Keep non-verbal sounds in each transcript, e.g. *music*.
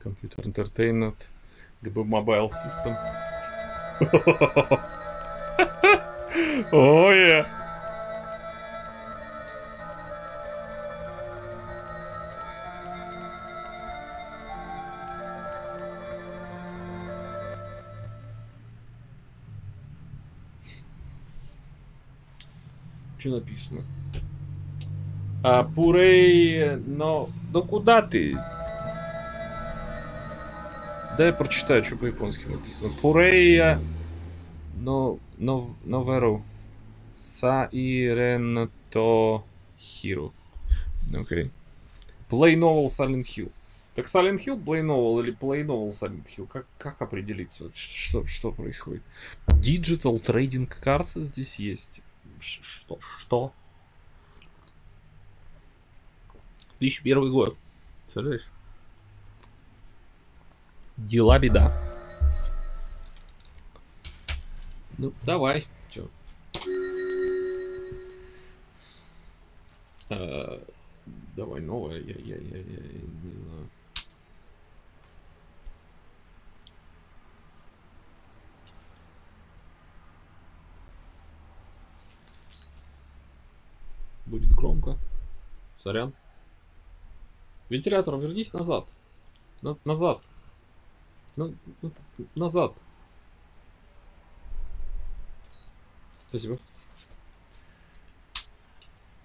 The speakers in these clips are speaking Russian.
Computer Entertainment. GB Mobile System. oh yeah. Что написано? А, Пурей, но... Ну куда ты? Да я прочитаю, что по-японски написано. Пурея, но, но, Новеру. Саиренто Хиру. Окей. Play Novel Silent Hill. Так Silent Hill Play Novel или Play Novel Silent Hill? Как, как определиться? Что, что происходит? Digital Trading Cards здесь есть. Что? Что? 2001 год. Представляешь? Дела беда. Ну, давай. Чё? А, давай новое. Я, я, я, я, не знаю. Будет громко. Сорян. Вентилятор, вернись назад. На назад. Ну, назад. Спасибо.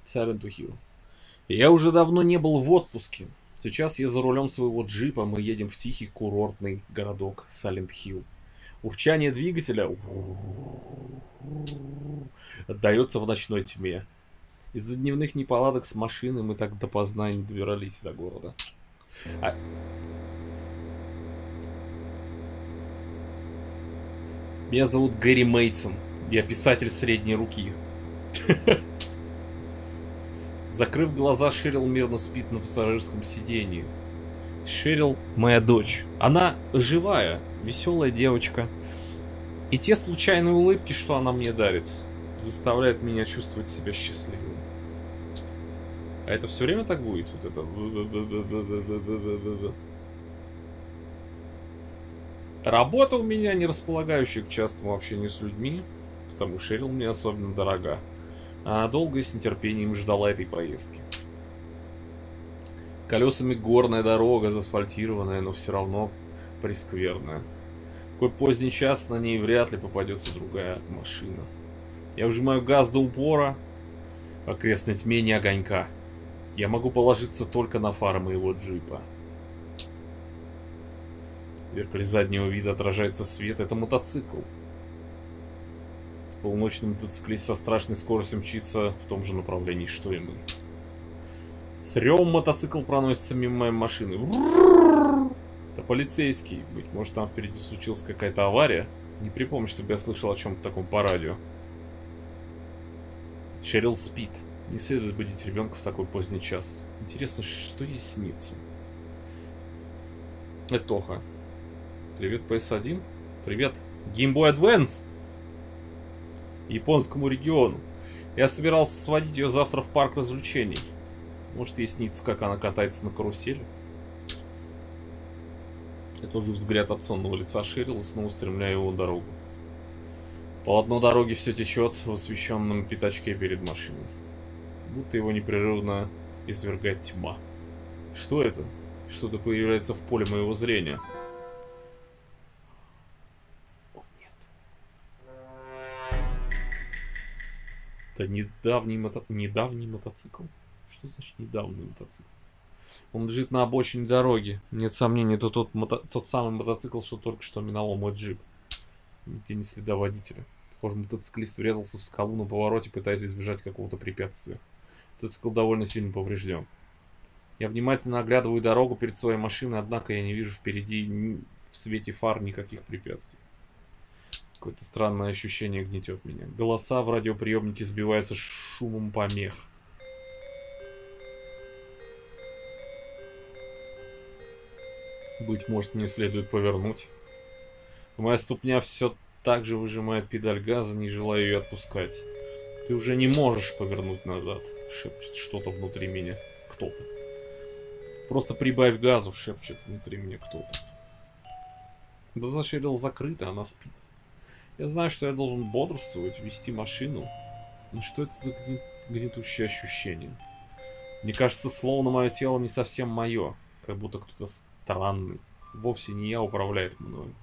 Silent Hill. Я уже давно не был в отпуске. Сейчас я за рулем своего джипа, мы едем в тихий курортный городок Silent Hill. Урчание двигателя отдается в ночной тьме. Из-за дневных неполадок с машиной мы так допоздна не добирались до города. А... Меня зовут Гэри Мейсон. Я писатель средней руки. Закрыв глаза, Шерил мирно спит на пассажирском сидении. Шерил моя дочь. Она живая, веселая девочка. И те случайные улыбки, что она мне дарит, заставляют меня чувствовать себя счастливым. А это все время так будет? Вот это... Работа у меня не располагающая к частому общению с людьми, потому Шерил мне особенно дорога. Она долго и с нетерпением ждала этой поездки. Колесами горная дорога, заасфальтированная, но все равно прескверная. В такой поздний час на ней вряд ли попадется другая машина. Я вжимаю газ до упора, окрестной тьме не огонька. Я могу положиться только на фары моего джипа. Зеркале заднего вида отражается свет. Это мотоцикл. Полуночный мотоциклист со страшной скоростью мчится в том же направлении, что и мы. С ревом мотоцикл проносится мимо моей машины. Это полицейский. Быть может, там впереди случилась какая-то авария. Не припомню, чтобы я слышал о чем-то таком по радио. Шерил спит. Не следует будить ребенка в такой поздний час. Интересно, что ей снится? Это Тоха. Привет, PS1. Привет, Game Boy Advance. Японскому региону. Я собирался сводить ее завтра в парк развлечений. Может, ей снится, как она катается на карусели. Это уже взгляд от сонного лица Шерил, снова устремляя его дорогу. Полотно дороги все течет в освещенном пятачке перед машиной. Будто его непрерывно извергает тьма. Что это? Что-то появляется в поле моего зрения. Это недавний, мото... недавний мотоцикл. Что значит недавний мотоцикл? Он лежит на обочине дороги. Нет сомнений, это тот, мото... тот самый мотоцикл, что только что миновал мой джип. Нигде не следа водителя. Похоже, мотоциклист врезался в скалу на повороте, пытаясь избежать какого-то препятствия. Мотоцикл довольно сильно поврежден. Я внимательно оглядываю дорогу перед своей машиной, однако я не вижу впереди в свете фар никаких препятствий. Какое-то странное ощущение гнетет меня. Голоса в радиоприемнике сбиваются шумом помех. Быть может, мне следует повернуть. Моя ступня все так же выжимает педаль газа, не желая ее отпускать. Ты уже не можешь повернуть назад, шепчет что-то внутри меня. Кто-то. Просто прибавь газу, шепчет внутри меня кто-то. Глаза Шерил закрыты, она спит. Я знаю, что я должен бодрствовать, вести машину. Но что это за гни- гнетущее ощущение? Мне кажется, словно мое тело не совсем мое. Как будто кто-то странный. Вовсе не я управляет мною.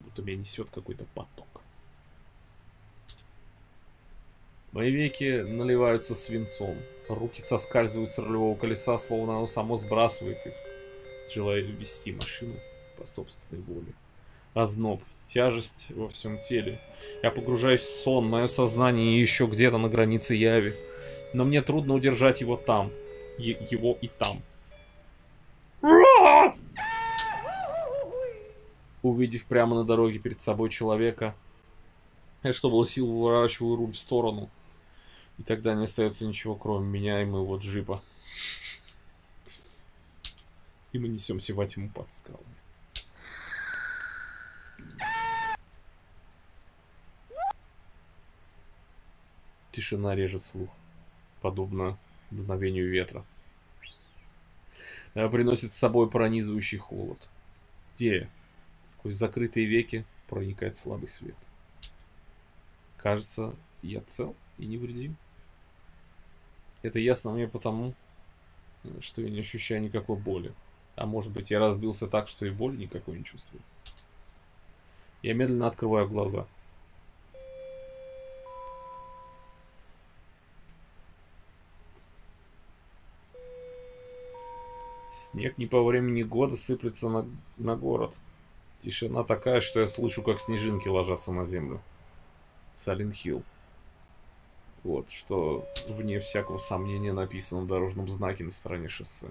Будто меня несет какой-то поток. Мои веки наливаются свинцом. Руки соскальзывают с рулевого колеса, словно оно само сбрасывает их, желая вести машину по собственной воле. Озноб, тяжесть во всем теле. Я погружаюсь в сон, мое сознание еще где-то на границе яви. Но мне трудно удержать его там. Е- его и там. Увидев прямо на дороге перед собой человека, я что было сил выворачиваю руль в сторону. И тогда не остается ничего, кроме меня и моего джипа. И мы несемся во тьму под скалами. Тишина режет слух, подобно дуновению ветра. Она приносит с собой пронизывающий холод. Где? Сквозь закрытые веки проникает слабый свет. Кажется, я цел и невредим. Это ясно мне потому, что я не ощущаю никакой боли. А может быть, я разбился так, что и боли никакой не чувствую. Я медленно открываю глаза. Снег не по времени года сыплется на, на город. Тишина такая, что я слышу, как снежинки ложатся на землю. Салин Хилл. Вот, что вне всякого сомнения написано на дорожном знаке на стороне шоссе.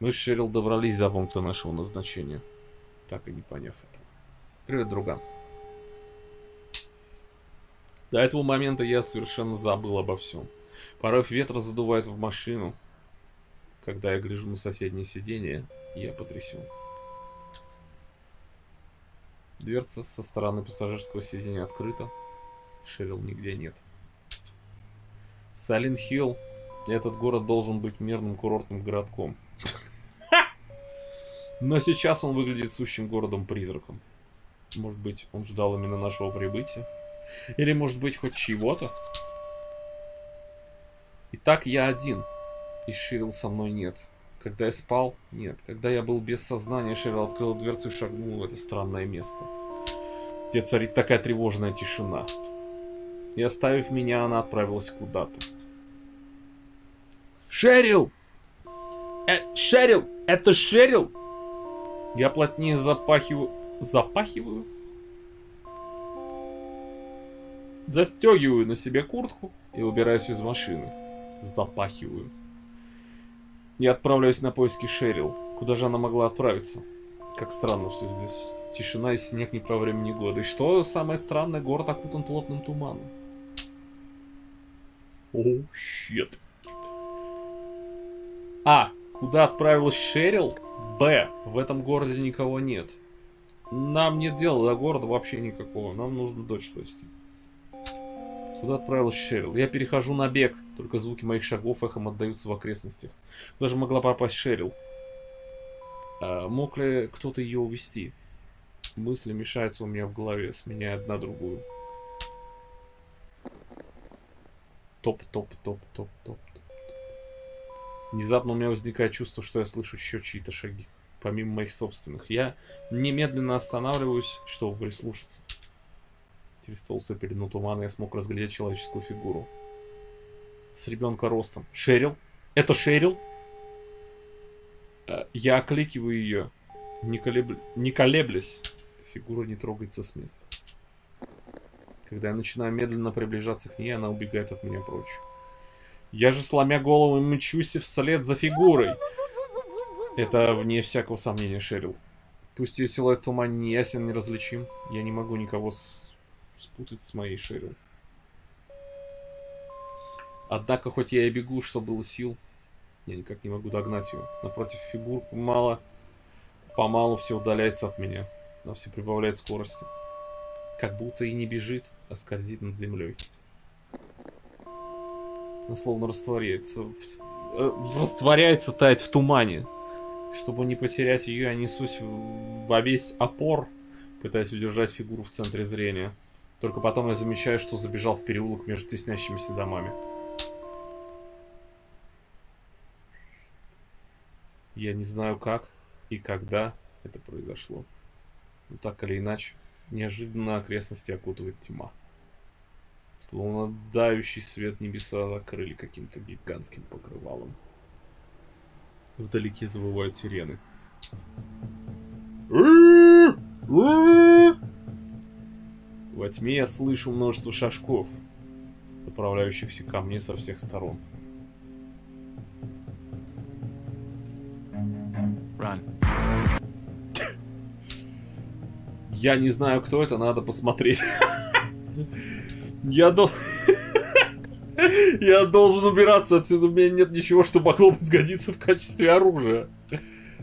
Мы с Шерил добрались до пункта нашего назначения, так и не поняв этого. Привет, друган. До этого момента я совершенно забыл обо всем. Порыв ветра задувает в машину. Когда я гляжу на соседнее сиденье, я потрясен. Дверца со стороны пассажирского сиденья открыта. Шерил нигде нет. Салин Хилл. Этот город должен быть мирным курортным городком. Но сейчас он выглядит сущим городом-призраком. Может быть, он ждал именно нашего прибытия? Или, может быть, хоть чего-то? Итак, я один. И Ширил со мной нет. Когда я спал, нет. Когда я был без сознания, Ширил открыл дверцу и шагнул в это странное место. Где царит такая тревожная тишина. И оставив меня, она отправилась куда-то. Шерил! Э, Шерил! Это Шерил! Я плотнее запахиваю... Запахиваю? Застегиваю на себе куртку и убираюсь из машины. Запахиваю. Я отправляюсь на поиски Шерил. Куда же она могла отправиться? Как странно все здесь. Тишина и снег не по времени года. И что самое странное, город окутан плотным туманом. О, щет. А. Куда отправилась Шерил? Б. В этом городе никого нет. Нам нет дела до города вообще никакого. Нам нужно дочь спасти. Куда отправилась Шерил? Я перехожу на бег. Только звуки моих шагов эхом отдаются в окрестностях. Куда же могла попасть Шерил? А, мог ли кто-то ее увести? Мысли мешаются у меня в голове, сменяя одна другую. Топ-топ-топ-топ-топ-топ. Внезапно у меня возникает чувство, что я слышу еще чьи-то шаги, помимо моих собственных. Я немедленно останавливаюсь, чтобы прислушаться. Через толстую пелену тумана я смог разглядеть человеческую фигуру. С ребенка ростом. Шерил? Это Шерил? Э, Я окликиваю ее, не, колеб... не колеблясь. Фигура не трогается с места. Когда я начинаю медленно приближаться к ней, она убегает от меня прочь. Я же, сломя голову, мчусь вслед за фигурой. Это вне всякого сомнения Шерил. Пусть ее силуэт в тумане не ясен, неразличим, я не могу никого с... спутать с моей Шерил. Однако, хоть я и бегу, что было сил, я никак не могу догнать ее. Напротив, фигур мало, помалу все удаляется от меня. Она все прибавляет скорости. Как будто и не бежит, а скользит над землей. Она словно растворяется в, э, растворяется, тает в тумане. Чтобы не потерять ее, я несусь во весь опор, пытаясь удержать фигуру в центре зрения. Только потом я замечаю, что забежал в переулок между теснящимися домами. Я не знаю как и когда это произошло. Но так или иначе, неожиданно окрестности окутывает тьма. Словно давящий свет небеса закрыли каким-то гигантским покрывалом. Вдалеке завывают сирены. Во тьме я слышу множество шажков, направляющихся ко мне со всех сторон. Run. Я не знаю, кто это, надо посмотреть. Я должен... *laughs* Я должен убираться отсюда, у меня нет ничего, что могло бы сгодиться в качестве оружия.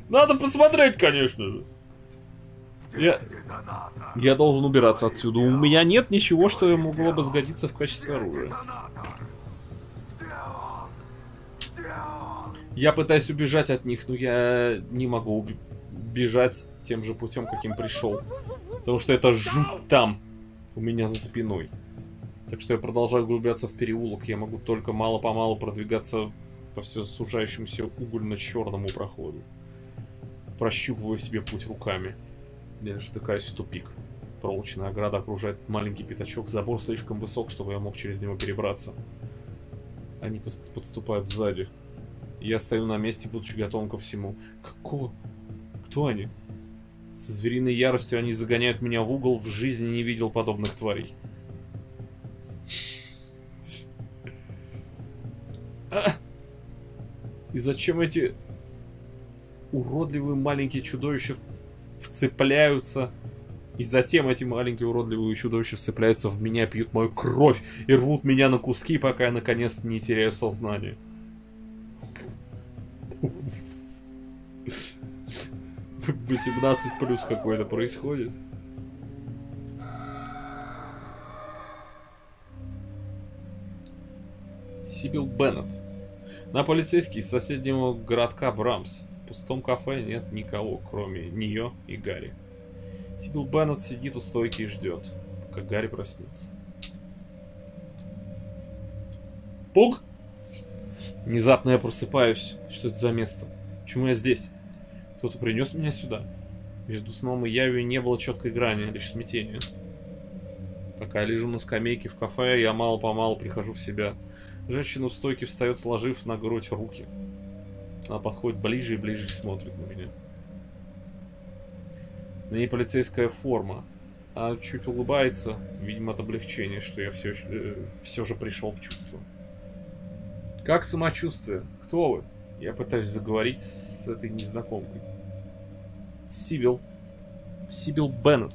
Надо посмотреть, конечно же. Я... Я должен убираться отсюда. У меня нет ничего, что могло бы сгодиться в качестве оружия. Я пытаюсь убежать от них, но я не могу бежать тем же путем, каким пришел. Потому что это жуть там, у меня за спиной. Так что я продолжаю углубляться в переулок. Я могу только мало-помалу продвигаться по все сужающемуся угольно-черному проходу. Прощупываю себе путь руками. Я же такаюсь в тупик. Проволочная ограда окружает маленький пятачок. Забор слишком высок, чтобы я мог через него перебраться. Они подступают сзади. Я стою на месте, будучи готовым ко всему. Какого? Кто они? Со звериной яростью они загоняют меня в угол. В жизни не видел подобных тварей. А! И зачем эти уродливые маленькие чудовища вцепляются и затем эти маленькие уродливые чудовища вцепляются в меня, пьют мою кровь и рвут меня на куски, пока я наконец не теряю сознание. 18 плюс какой-то происходит. Сибил Беннет. На полицейский из соседнего городка Брамс. В пустом кафе нет никого, кроме нее и Гарри. Сибил Беннет сидит у стойки и ждет, пока Гарри проснется. Пуг! Внезапно я просыпаюсь. Что это за место? Почему я здесь? Кто-то принес меня сюда. Между сном и явью не было четкой грани, лишь смятение. Пока я лежу на скамейке в кафе, я мало-помалу прихожу в себя. Женщина в стойке встает, сложив на грудь руки. Она подходит ближе и ближе и смотрит на меня. На ней полицейская форма. А чуть улыбается, видимо, от облегчения, что я все, э, все же пришел в чувство. Как самочувствие? Кто вы? Я пытаюсь заговорить с этой незнакомкой. Сибил. Сибил Беннет.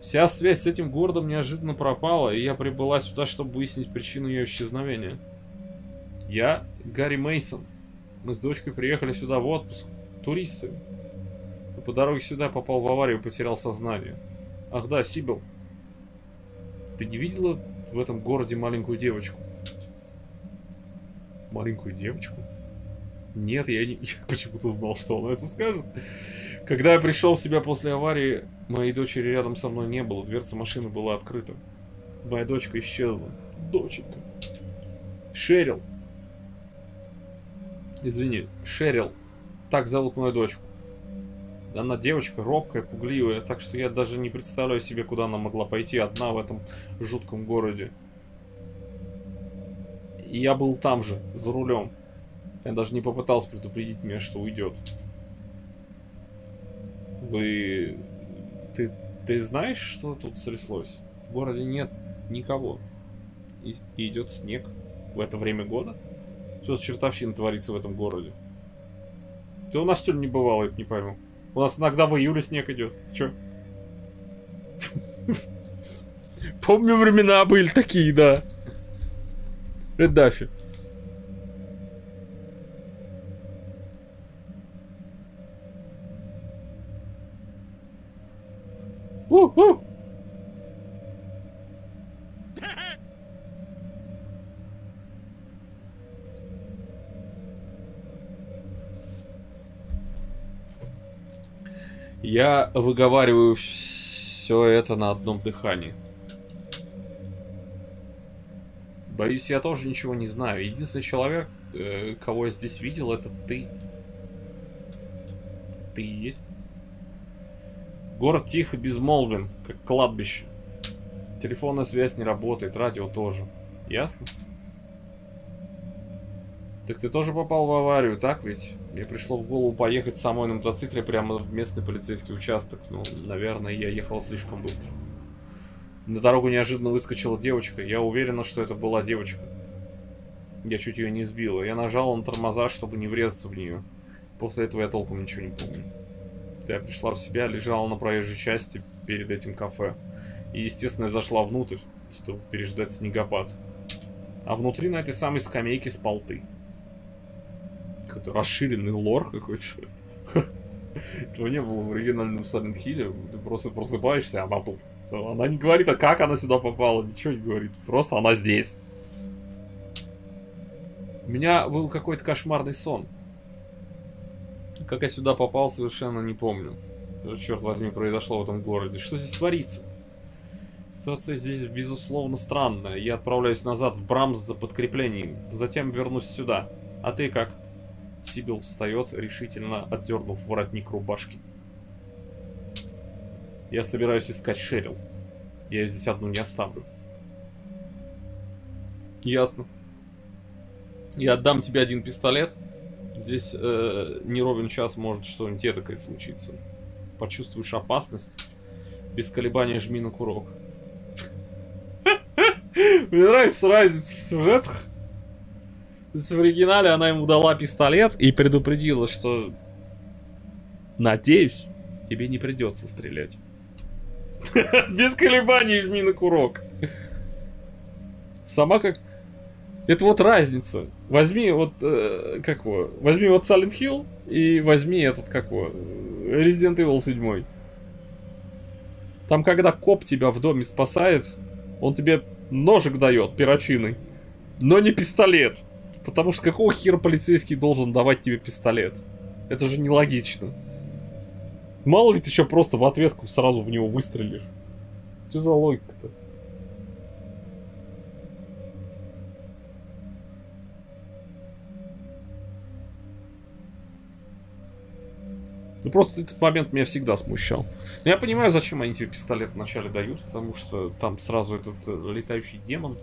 Вся связь с этим городом неожиданно пропала, и я прибыла сюда, чтобы выяснить причину ее исчезновения. Я Гарри Мейсон. Мы с дочкой приехали сюда в отпуск. Туристы. Но по дороге сюда попал в аварию и потерял сознание. Ах да, Сибил. Ты не видела в этом городе маленькую девочку? Маленькую девочку? Нет, я, не... *laughs* я почему-то знал, что она это скажет. Когда я пришел в себя после аварии, моей дочери рядом со мной не было. Дверца машины была открыта. Моя дочка исчезла. Доченька. Шерил. Извини, Шерил. Так зовут мою дочку. Она девочка робкая, пугливая, так что я даже не представляю себе, куда она могла пойти одна в этом жутком городе. И я был там же, за рулем. Я даже не попытался предупредить меня, что уйдет. Вы... Ты, ты знаешь, что тут стряслось? В городе нет никого. И, и идет снег в это время года? Что за чертовщина творится в этом городе? Ты у нас что ли не бывало, я не пойму. У нас иногда в июле снег идет. Че? *laughs* Помню, времена были такие, да. Реддафи. У-у! Я выговариваю все это на одном дыхании. Боюсь, я тоже ничего не знаю. Единственный человек, э, кого я здесь видел, это ты. Ты и есть. Город тихо безмолвен, как кладбище. Телефонная связь не работает, радио тоже. Ясно? Так ты тоже попал в аварию, так ведь? Мне пришло в голову поехать самой на мотоцикле прямо в местный полицейский участок. Ну, наверное, я ехал слишком быстро. На дорогу неожиданно выскочила девочка. Я уверена, что это была девочка. Я чуть ее не сбила. Я нажал на тормоза, чтобы не врезаться в нее. После этого я толком ничего не помню. Я пришла в себя, лежала на проезжей части перед этим кафе. И, естественно, я зашла внутрь, чтобы переждать снегопад. А внутри на этой самой скамейке спал ты. Какой-то расширенный лор какой-то. Этого не было в оригинальном Silent Hill. Ты просто просыпаешься, а она тут. Она не говорит, а как она сюда попала, ничего не говорит. Просто она здесь. У меня был какой-то кошмарный сон. Как я сюда попал, совершенно не помню. Что, черт возьми, произошло в этом городе. Что здесь творится? Ситуация здесь, безусловно, странная. Я отправляюсь назад в Брамс за подкреплением. Затем вернусь сюда. А ты как? Сибил встает, решительно отдернув воротник рубашки. Я собираюсь искать Шерил. Я ее здесь одну не оставлю. Ясно. Я отдам тебе один пистолет. Здесь э, не ровен час может что-нибудь эдакое случиться. Почувствуешь опасность, без колебания жми на курок. Мне нравится разница в сюжетах. В оригинале она ему дала пистолет и предупредила, что надеюсь, тебе не придется стрелять. *laughs* Без колебаний жми на курок. Сама как... Это вот разница. Возьми вот, э, как его, возьми вот Silent Hill и возьми этот, как его, Resident Evil 7. Там, когда коп тебя в доме спасает, он тебе ножик дает перочиной, но не пистолет. Потому что какого хера полицейский должен давать тебе пистолет? Это же нелогично. Мало ли ты еще просто в ответку сразу в него выстрелишь. Что за логика-то? Ну просто этот момент меня всегда смущал. Но я понимаю, зачем они тебе пистолет вначале дают, потому что там сразу этот э, летающий демон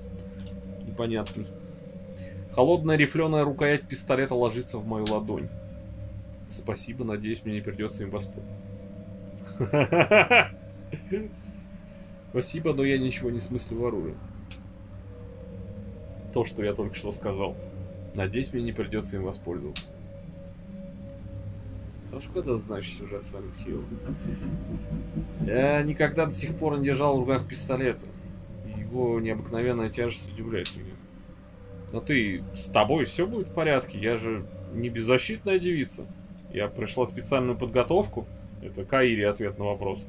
непонятный. Холодная рифленая рукоять пистолета ложится в мою ладонь. Спасибо, надеюсь, мне не придется им воспользоваться. *laughs* Спасибо, но я ничего не смыслю в оружии. То, что я только что сказал. Надеюсь, мне не придется им воспользоваться. Хорошо, когда знаешь сюжет Silent Hill. Я никогда до сих пор не держал в руках пистолета. Его необыкновенная тяжесть удивляет меня. Но ты, с тобой все будет в порядке. Я же не беззащитная девица. Я прошла специальную подготовку. Это Каири ответ на вопрос.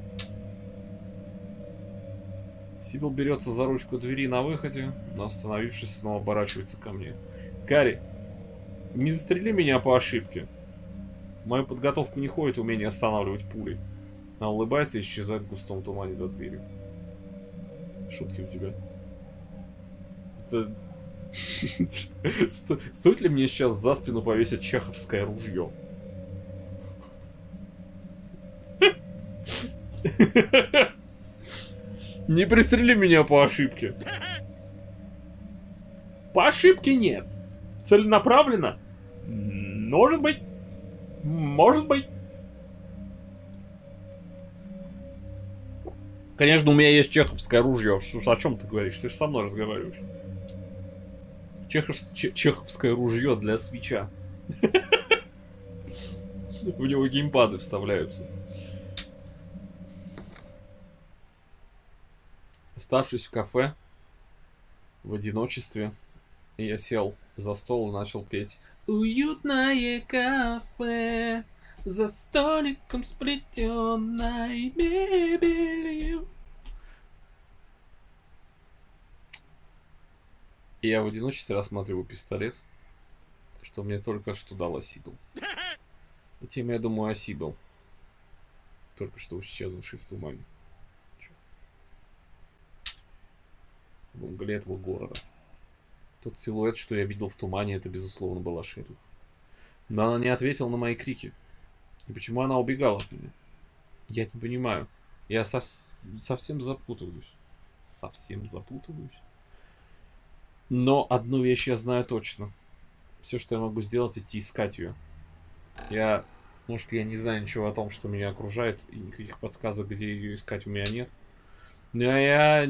Сибил берется за ручку двери на выходе, но остановившись, снова оборачивается ко мне. Кари, не застрели меня по ошибке. В мою подготовку не ходит умение останавливать пули. Она улыбается и исчезает в густом тумане за дверью. Шутки у тебя. Это Стоит ли мне сейчас за спину повесить чеховское ружье? Не пристрели меня по ошибке. По ошибке нет. Целенаправленно? Может быть. Может быть. Конечно, у меня есть чеховское ружье. О чем ты говоришь? Ты же со мной разговариваешь. Чехов, чеховское ружье для свеча. *laughs* У него геймпады вставляются. Оставшись в кафе, в одиночестве, я сел за стол и начал петь. Уютное кафе, за столиком сплетенной мебелью. И я в одиночестве рассматриваю пистолет, что мне только что дал Осибл. *laughs* И тем я думаю Осибл. только что исчезнувший в тумане. В мгле этого города. Тот силуэт, что я видел в тумане, это, безусловно, была Шерил. Но она не ответила на мои крики. И почему она убегала от меня? Я не понимаю. Я сов- совсем запутываюсь. Совсем запутываюсь. Но одну вещь я знаю точно. Все, что я могу сделать, идти искать ее. Я, может, я не знаю ничего о том, что меня окружает, и никаких подсказок, где ее искать у меня нет. Но я...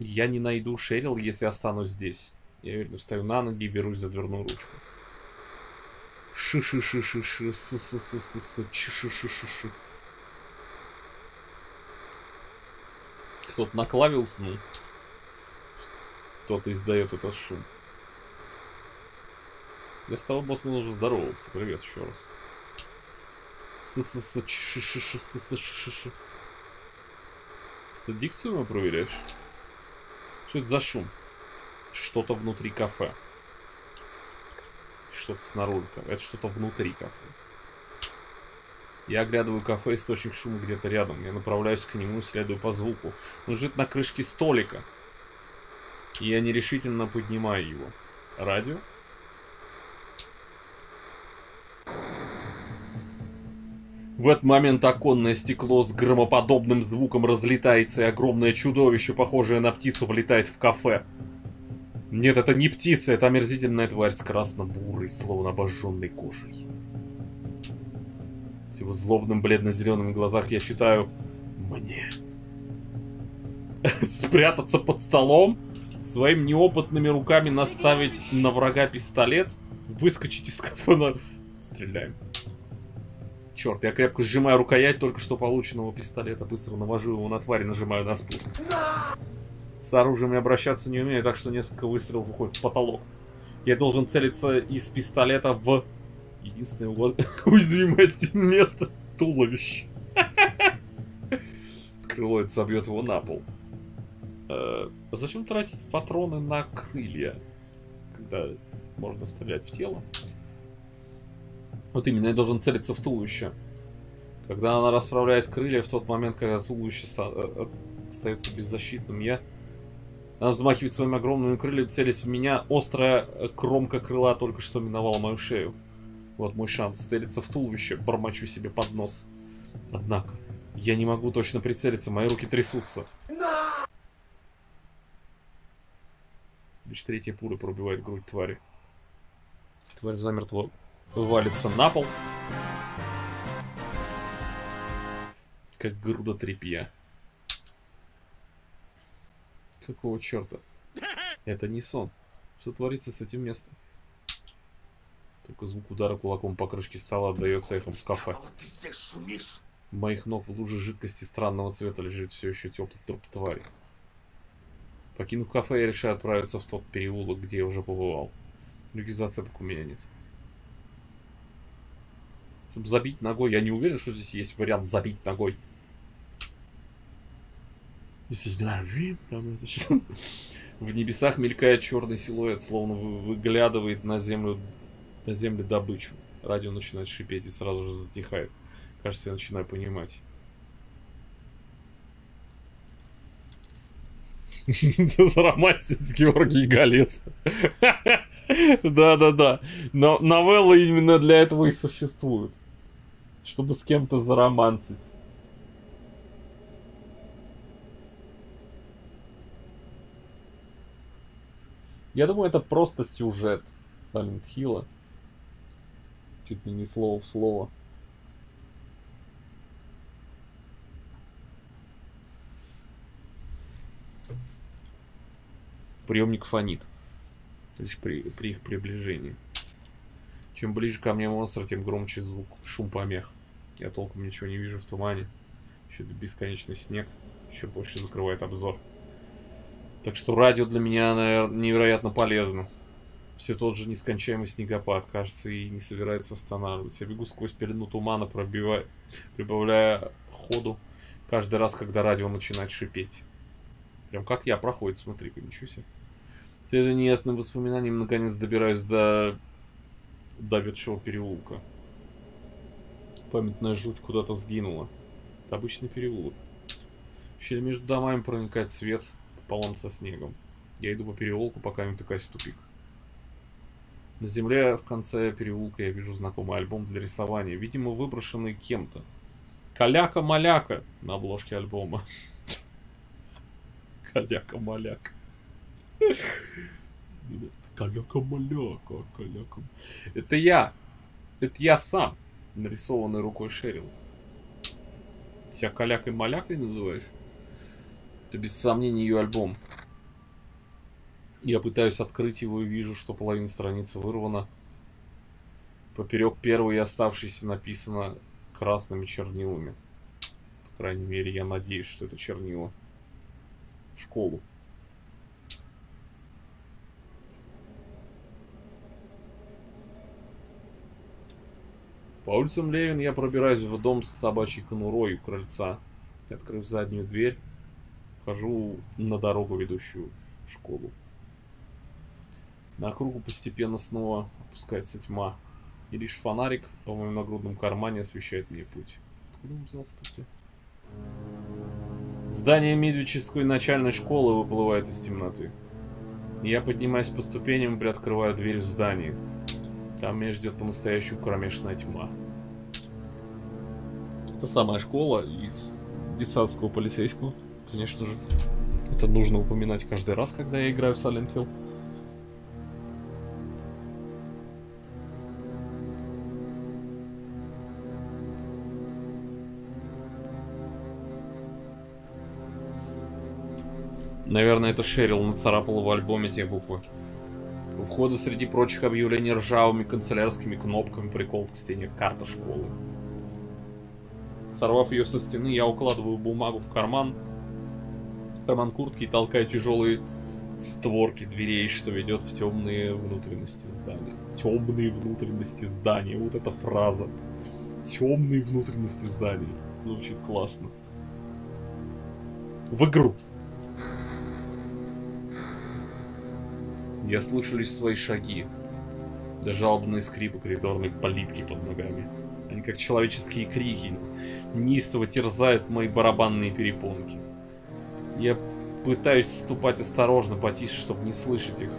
Я не найду Шерил, если останусь здесь. Я уверенно встаю на ноги и берусь за дверную ручку. ши ши ши ши ши с с с с с чи ши ши ши ши Кто-то на клаве уснул. Кто-то издает этот шум. Я с тобой, босс, мы уже здоровался. Привет еще раз. с с с чи ши ши с с ши ши Ты дикцию мы проверяешь? Что это за шум? Что-то внутри кафе. Что-то снаружи. Это что-то внутри кафе. Я оглядываю кафе, источник шума где-то рядом. Я направляюсь к нему, следую по звуку. Он лежит на крышке столика. И я нерешительно поднимаю его. Радио? В этот момент оконное стекло с громоподобным звуком разлетается, и огромное чудовище, похожее на птицу, влетает в кафе. Нет, это не птица, это омерзительная тварь с красно-бурой, словно обожженной кожей. В его злобным бледно-зеленым глазах я читаю «Мне». *laughs* Спрятаться под столом, своими неопытными руками наставить на врага пистолет, выскочить из кафе на... Стреляем. Черт, я крепко сжимаю рукоять только что полученного пистолета, быстро навожу его на тварь и нажимаю на спуск. С оружием я обращаться не умею, так что несколько выстрелов уходит в потолок. Я должен целиться из пистолета в единственное *laughs* уязвимое место туловище. *laughs* Крыло это собьет его на пол. Э, зачем тратить патроны на крылья, когда можно стрелять в тело? Вот именно, я должен целиться в туловище. Когда она расправляет крылья, в тот момент, когда туловище э, э, остается беззащитным, я... Она взмахивает своими огромными крыльями, целясь в меня. Острая э, кромка крыла только что миновала мою шею. Вот мой шанс целиться в туловище, бормочу себе под нос. Однако, я не могу точно прицелиться, мои руки трясутся. Лишь третья пуля пробивает грудь твари. Тварь замертво валится на пол. Как груда тряпья. Какого черта? Это не сон. Что творится с этим местом? Только звук удара кулаком по крышке стола отдается эхом в кафе. Моих ног в луже жидкости странного цвета лежит все еще теплый труп твари. Покинув кафе, я решаю отправиться в тот переулок, где я уже побывал. Других зацепок у меня нет. Чтобы забить ногой, я не уверен, что здесь есть вариант забить ногой. This is not a dream. Там это что? В небесах мелькает черный силуэт, словно вы- выглядывает на землю, на землю добычу. Радио начинает шипеть и сразу же затихает. Кажется, я начинаю понимать. *laughs* Это за романтик Георгий Галец. *laughs* Да-да-да. Но новеллы именно для этого и существуют. Чтобы с кем-то заромансить. Я думаю, это просто сюжет Silent Hill. Чуть ли не слово в слово. Приемник фонит. Лишь при, при их приближении. Чем ближе ко мне монстр, тем громче звук, шум помех. Я толком ничего не вижу в тумане. Еще бесконечный снег. Еще больше закрывает обзор. Так что радио для меня, наверное, невероятно полезно. Все тот же нескончаемый снегопад, кажется, и не собирается останавливаться. Я бегу сквозь пелену тумана, пробивая, прибавляя ходу каждый раз, когда радио начинает шипеть. Прям как я проходит, смотри-ка, ничего себе. Следуя неясным воспоминаниям, наконец добираюсь до... до ветшего переулка. Памятная жуть куда-то сгинула. Это обычный переулок. В щель между домами проникает свет пополам со снегом. Я иду по переулку, пока не натыкаюсь в тупик. На земле в конце переулка я вижу знакомый альбом для рисования, видимо, выброшенный кем-то. Каляка-маляка на обложке альбома. *laughs* Каляка-маляка. Каляка-маляка, каляка. Это я. Это я сам, нарисованный рукой Шерил. Себя калякой-малякой называешь? Это без сомнения ее альбом. Я пытаюсь открыть его и вижу, что половина страницы вырвана. Поперек первой и оставшейся написано красными чернилами. По крайней мере, я надеюсь, что это чернила. В школу. По улицам Левин я пробираюсь в дом с собачьей конурой у крыльца. Открыв заднюю дверь, хожу на дорогу, ведущую в школу. На кругу постепенно снова опускается тьма. И лишь фонарик в моем нагрудном кармане освещает мне путь. Откуда он взялся -то? Здание Медведческой начальной школы выплывает из темноты. Я поднимаюсь по ступеням и приоткрываю дверь в здание. Там меня ждет по-настоящему кромешная тьма. Это самая школа из детсадского полицейского, конечно же. Это нужно упоминать каждый раз, когда я играю в Silent Hill. Наверное, это Шерил нацарапал в альбоме те буквы. У входа среди прочих объявлений ржавыми канцелярскими кнопками приколот к стене карта школы. Сорвав ее со стены, я укладываю бумагу в карман, карман куртки и толкаю тяжелые створки дверей, что ведет в темные внутренности здания. Темные внутренности здания. Вот эта фраза. Темные внутренности здания. Звучит классно. В игру. Я слышу лишь свои шаги, да жалобные скрипы коридорной политки под ногами. Они как человеческие крики, неистово терзают мои барабанные перепонки. Я пытаюсь ступать осторожно, потише, чтобы не слышать их,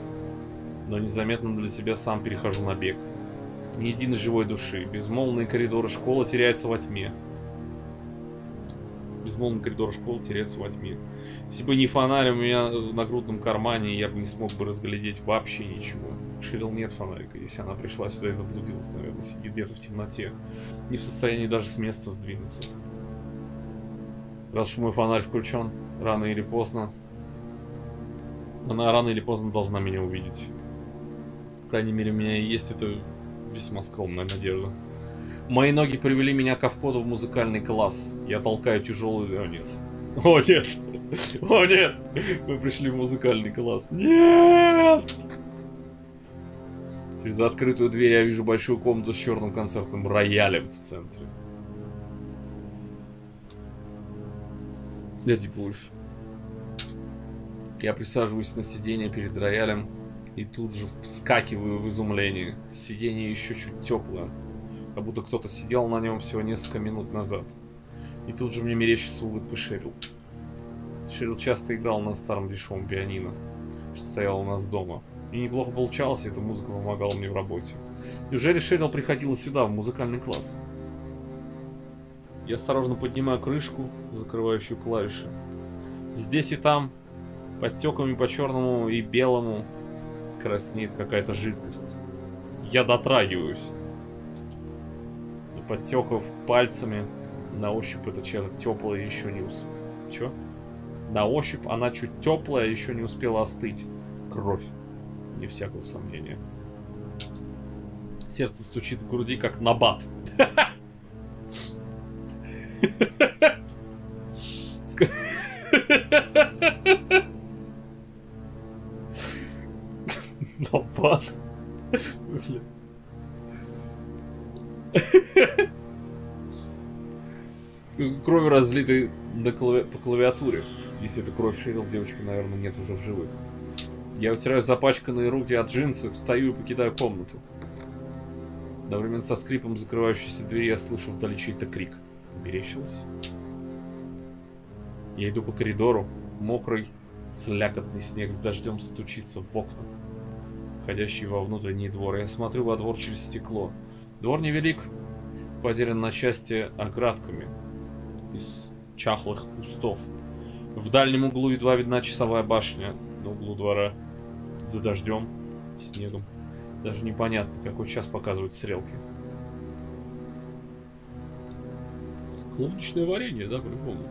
но незаметно для себя сам перехожу на бег. Ни единой живой души, безмолвные коридоры школы теряются во тьме безмолвный коридор школы теряется во тьме. Если бы не фонарь у меня на грудном кармане, я бы не смог бы разглядеть вообще ничего. Ширил нет фонарика, если она пришла сюда и заблудилась, наверное, сидит где-то в темноте. Не в состоянии даже с места сдвинуться. Раз уж мой фонарь включен, рано или поздно, она рано или поздно должна меня увидеть. По крайней мере, у меня есть это весьма скромная надежда. Мои ноги привели меня ко входу в музыкальный класс. Я толкаю тяжелую... О, нет. О, нет. О, нет. Мы пришли в музыкальный класс. Нет! Через открытую дверь я вижу большую комнату с черным концертным роялем в центре. Дядя Вульф. Я присаживаюсь на сиденье перед роялем и тут же вскакиваю в изумлении. Сиденье еще чуть теплое как будто кто-то сидел на нем всего несколько минут назад. И тут же мне мерещится улыбка Шерил. Шерил часто играл на старом дешевом пианино, что стоял у нас дома. И неплохо получалось, и эта музыка помогала мне в работе. Неужели Шерил приходила сюда, в музыкальный класс? Я осторожно поднимаю крышку, закрывающую клавиши. Здесь и там, подтеками по черному и белому, краснеет какая-то жидкость. Я дотрагиваюсь подтеков пальцами. На ощупь это что-то теплое еще не успело. Че? На ощупь она чуть теплая, еще не успела остыть. Кровь. Не всякого сомнения. Сердце стучит в груди, как. Набат. *laughs* *laughs* разлитой на клави... по клавиатуре. Если это кровь Шерил, девочки, наверное, нет уже в живых. Я утираю запачканные руки от джинсы, встаю и покидаю комнату. Одновременно со скрипом закрывающейся двери я слышу вдали чей-то крик. Мерещилось? Я иду по коридору, мокрый, слякотный снег с дождем стучится в окна, входящие во внутренний двор. Я смотрю во двор через стекло. Двор невелик, поделен на части оградками из чахлых кустов. В дальнем углу едва видна часовая башня на углу двора за дождем, снегом. Даже непонятно, какой час показывают стрелки. Клубничное варенье, да, по-любому.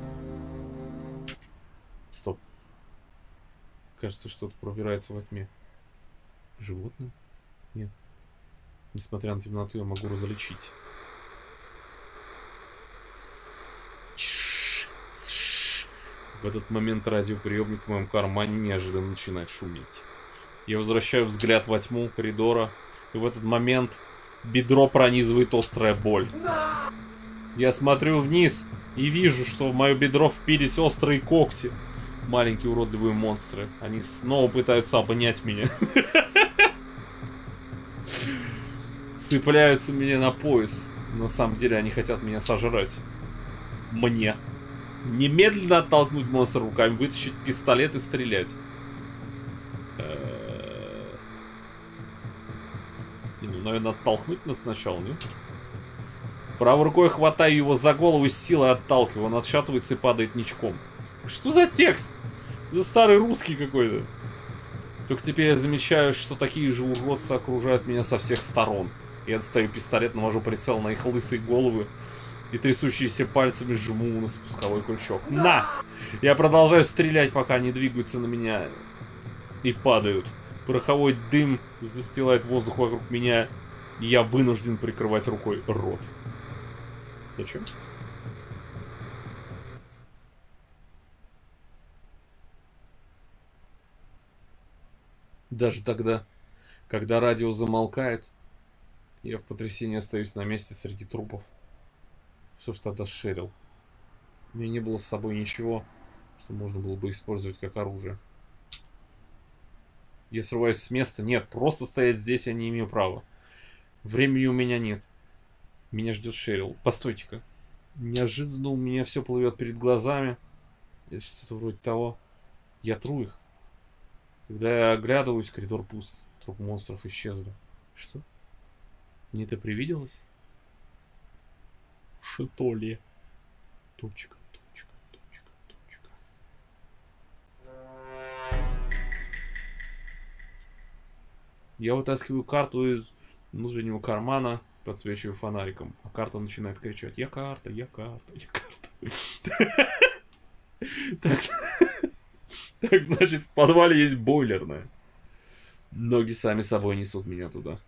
Стоп. Кажется, что-то пробирается во тьме. Животное? Нет. Несмотря на темноту, я могу различить. В этот момент радиоприемник в моем кармане неожиданно начинает шуметь. Я возвращаю взгляд во тьму коридора, и в этот момент бедро пронизывает острая боль. Я смотрю вниз и вижу, что в мое бедро впились острые когти. Маленькие уродливые монстры. Они снова пытаются обнять меня. Цепляются мне на пояс. На самом деле они хотят меня сожрать. Мне. Немедленно оттолкнуть монстра руками, вытащить пистолет и стрелять. наверное, оттолкнуть надо сначала, нет? Правой рукой хватаю его за голову с силой отталкиваю. Он отшатывается и падает ничком. Что за текст? За старый русский какой-то. Только теперь я замечаю, что такие же уродцы окружают меня со всех сторон. Я достаю пистолет, навожу прицел на их лысые головы и трясущиеся пальцами жму на спусковой крючок. На! Я продолжаю стрелять, пока они двигаются на меня и падают. Пороховой дым застилает воздух вокруг меня, и я вынужден прикрывать рукой рот. Зачем? Даже тогда, когда радио замолкает, я в потрясении остаюсь на месте среди трупов. Что ж тогда шерил? У меня не было с собой ничего, что можно было бы использовать как оружие. Я срываюсь с места. Нет, просто стоять здесь я не имею права. Времени у меня нет. Меня ждет Шерил. Постойте-ка. Неожиданно у меня все плывет перед глазами. Что-то вроде того. Я тру их. Когда я оглядываюсь, коридор пуст. Труп монстров исчезли. Что? Мне это привиделось? Что ли? Точка. Я вытаскиваю карту из внутреннего кармана, подсвечиваю фонариком. А карта начинает кричать. Я карта, я карта, я карта. Так, так значит, в подвале есть бойлерная. Ноги сами собой несут меня туда.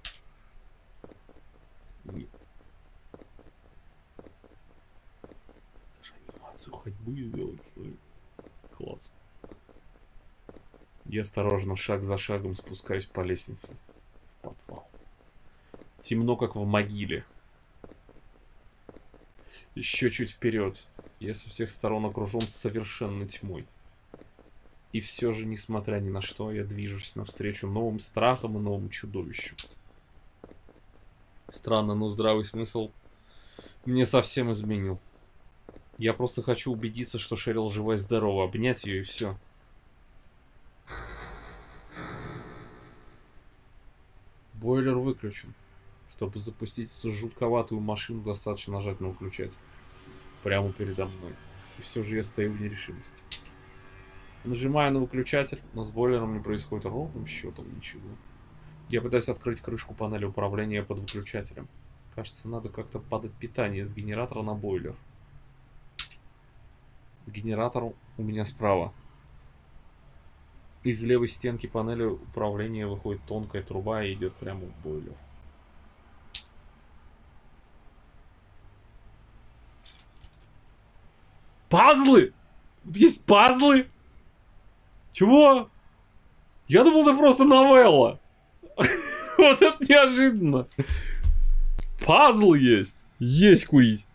Анимацию ходьбы сделать. Класс. Я осторожно, шаг за шагом спускаюсь по лестнице в подвал. Темно, как в могиле. Еще чуть вперед. Я со всех сторон окружен совершенно тьмой. И все же, несмотря ни на что, я движусь навстречу новым страхам и новым чудовищам. Странно, но здравый смысл мне совсем изменил. Я просто хочу убедиться, что Шерил жива и здорова, обнять ее и все. Бойлер выключен. Чтобы запустить эту жутковатую машину, достаточно нажать на выключатель. Прямо передо мной. И все же я стою в нерешимости. Нажимаю на выключатель, но с бойлером не происходит ровным счетом ничего. Я пытаюсь открыть крышку панели управления под выключателем. Кажется, надо как-то подать питание с генератора на бойлер. Генератор у меня справа. Из левой стенки панели управления выходит тонкая труба и идет прямо в бойлер. Пазлы! Есть пазлы! Чего? Я думал, это просто новелла. *laughs* Вот это неожиданно. Пазлы есть. Есть курить.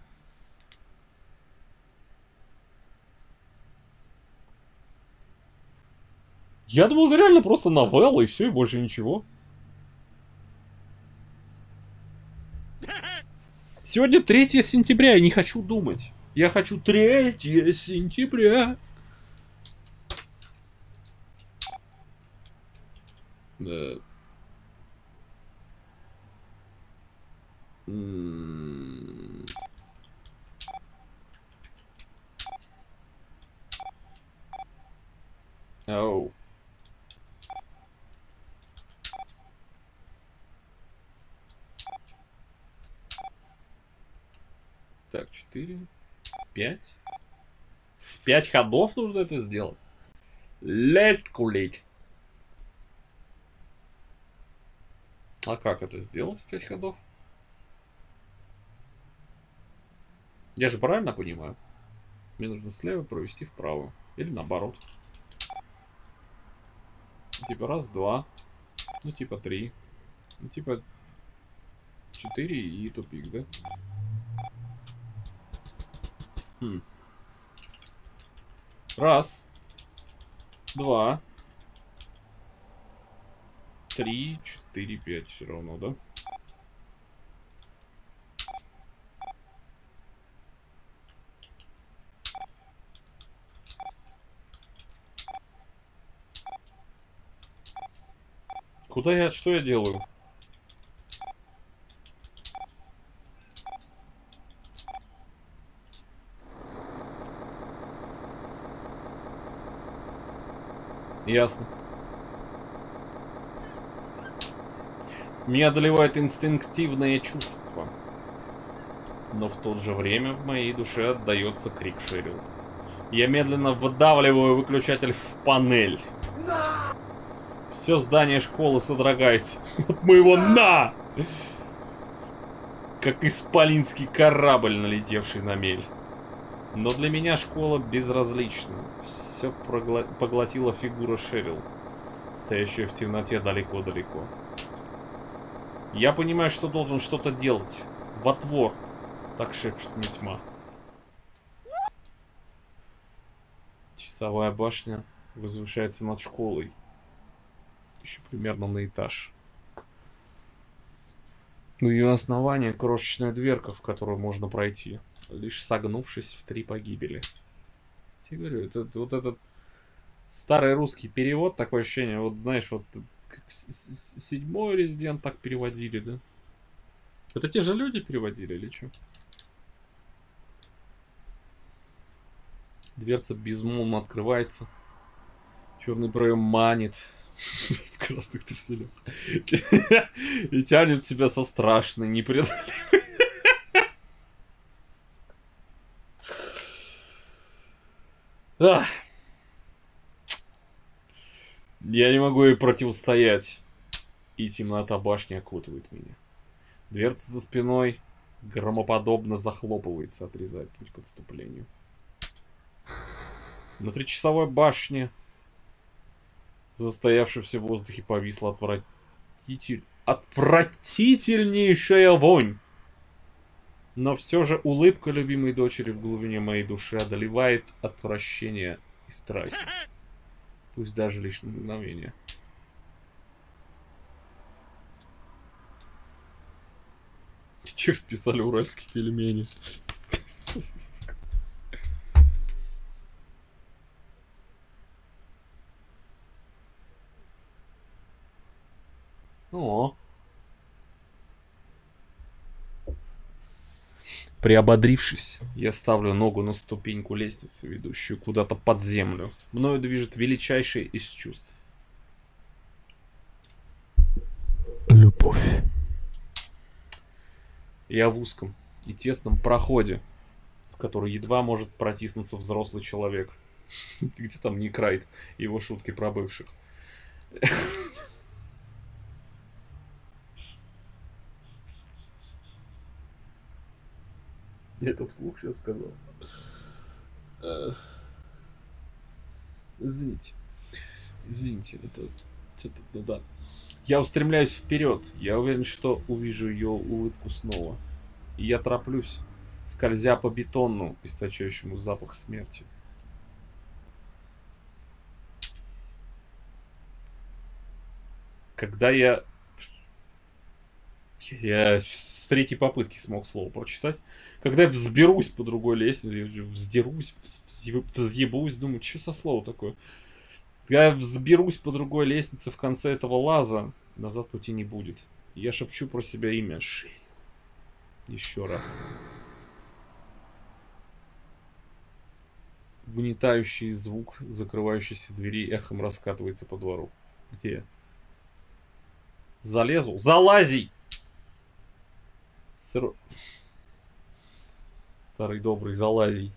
Я думал, это реально просто новелла и все, и больше ничего. Сегодня 3 сентября, я не хочу думать. Я хочу 3 сентября. Да. Оу. Так, 4, 5. В 5 ходов нужно это сделать. Лет кулить. А как это сделать в 5 ходов? Я же правильно понимаю? Мне нужно слева провести вправо. Или наоборот. Типа раз, два. Ну, типа три. Ну, типа четыре и тупик, да? Хм. Раз. Два. Три, четыре, пять все равно, да? Куда я, что я делаю? Ясно. Меня одолевает инстинктивное чувство. Но в то же время в моей душе отдается крик Шерил. Я медленно выдавливаю выключатель в панель. Все здание школы содрогается *laughs* от моего «на!» Как исполинский корабль, налетевший на мель. Но для меня школа безразлична. Все прогла... поглотила фигура Шерил, стоящая в темноте далеко-далеко. Я понимаю, что должен что-то делать. В отвор. Так шепчет мне тьма. Часовая башня возвышается над школой. Еще примерно на этаж. У ее основания крошечная дверка, в которую можно пройти, лишь согнувшись в три погибели. Я говорю, это, вот этот старый русский перевод, такое ощущение, вот знаешь, вот как седьмой резидент так переводили, да? Это те же люди переводили или что? Дверца безмолвно открывается. Черный проем манит *laughs* в красных труселях. *laughs* И тянет себя со страшной, непреодолимой. Ах. Я не могу ей противостоять. И темнота башни окутывает меня. Дверца за спиной громоподобно захлопывается, отрезая путь к отступлению. Внутри часовой башни, застоявшейся в воздухе, повисла отвратитель... отвратительнейшая вонь. Но все же улыбка любимой дочери в глубине моей души одолевает отвращение и страхи. Пусть даже лишь на мгновение. *laughs* Текст писали уральские пельмени. *laughs* О. Приободрившись, я ставлю ногу на ступеньку лестницы, ведущую куда-то под землю. Мною движет величайшее из чувств. Любовь. Я в узком и тесном проходе, в который едва может протиснуться взрослый человек. *laughs* Где там Некрайт и его шутки про бывших. Я это вслух сейчас сказал. Извините. Извините, это что-то, ну да. Я устремляюсь вперед. Я уверен, что увижу ее улыбку снова. И я тороплюсь, скользя по бетону, источающему запах смерти. Когда я... Я третьей попытки смог слово прочитать. Когда я взберусь по другой лестнице, вздерусь, взъебусь, думаю, что со слово такое? Когда я взберусь по другой лестнице в конце этого лаза, назад пути не будет. Я шепчу про себя имя Шерил. Еще раз. Угнетающий звук закрывающейся двери эхом раскатывается по двору. Где? Залезу. Залази! Сыр... Старый добрый залазий.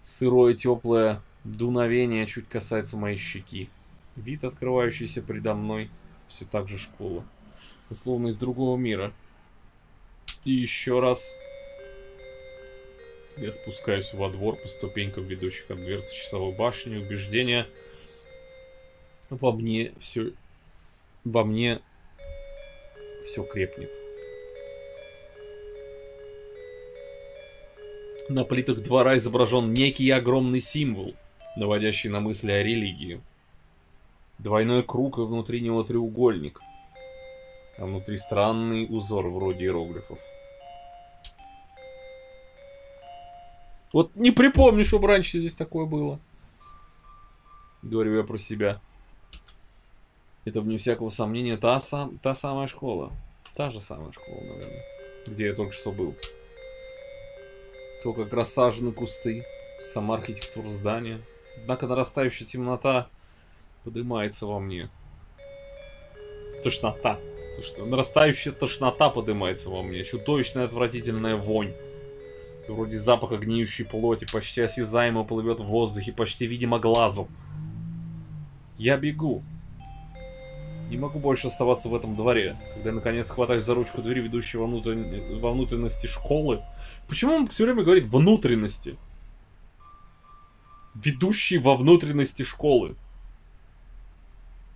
Сырое теплое дуновение чуть касается моей щеки. Вид, открывающийся предо мной, все так же школа. Словно из другого мира. И еще раз я спускаюсь во двор по ступенькам, ведущих от дверцы часовой башни. Убеждение во мне все... Во мне все крепнет. На плитах двора изображен некий огромный символ, наводящий на мысли о религии. Двойной круг и внутри него треугольник, а внутри странный узор вроде иероглифов. Вот не припомню, чтобы раньше здесь такое было. Говорю я про себя. Это, вне всякого сомнения, та, сам, та самая школа. Та же самая школа, наверное. Где я только что был. То, как рассажены кусты. Сама архитектура здания. Однако нарастающая темнота поднимается во мне. Тошнота. Тошно... Нарастающая тошнота поднимается во мне. Чудовищная отвратительная вонь. Вроде запаха гниющей плоти, почти осязаемо плывет в воздухе, почти видимо глазу. Я бегу. Не могу больше оставаться в этом дворе. Когда наконец хватаюсь за ручку двери, ведущей во, внутрен... во внутренности школы. Почему он все время говорит внутренности? Ведущий во внутренности школы.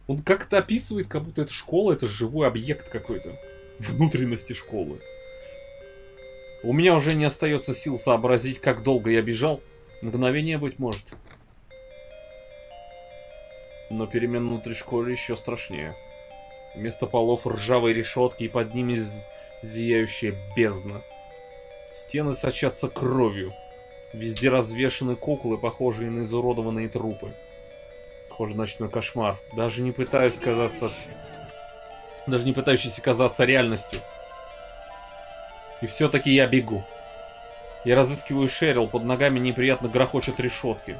Он как-то описывает, как будто это школа, это живой объект какой-то. Внутренности школы. У меня уже не остается сил сообразить, как долго я бежал. Мгновение, быть может. Но перемен внутри школы еще страшнее. Вместо полов ржавые решетки и под ними зияющая бездна. Стены сочатся кровью. Везде развешаны куклы, похожие на изуродованные трупы. Похоже, ночной кошмар. Даже не пытаюсь казаться... Даже не пытающийся казаться реальностью. И все-таки я бегу. Я разыскиваю Шерил, под ногами неприятно грохочут решетки.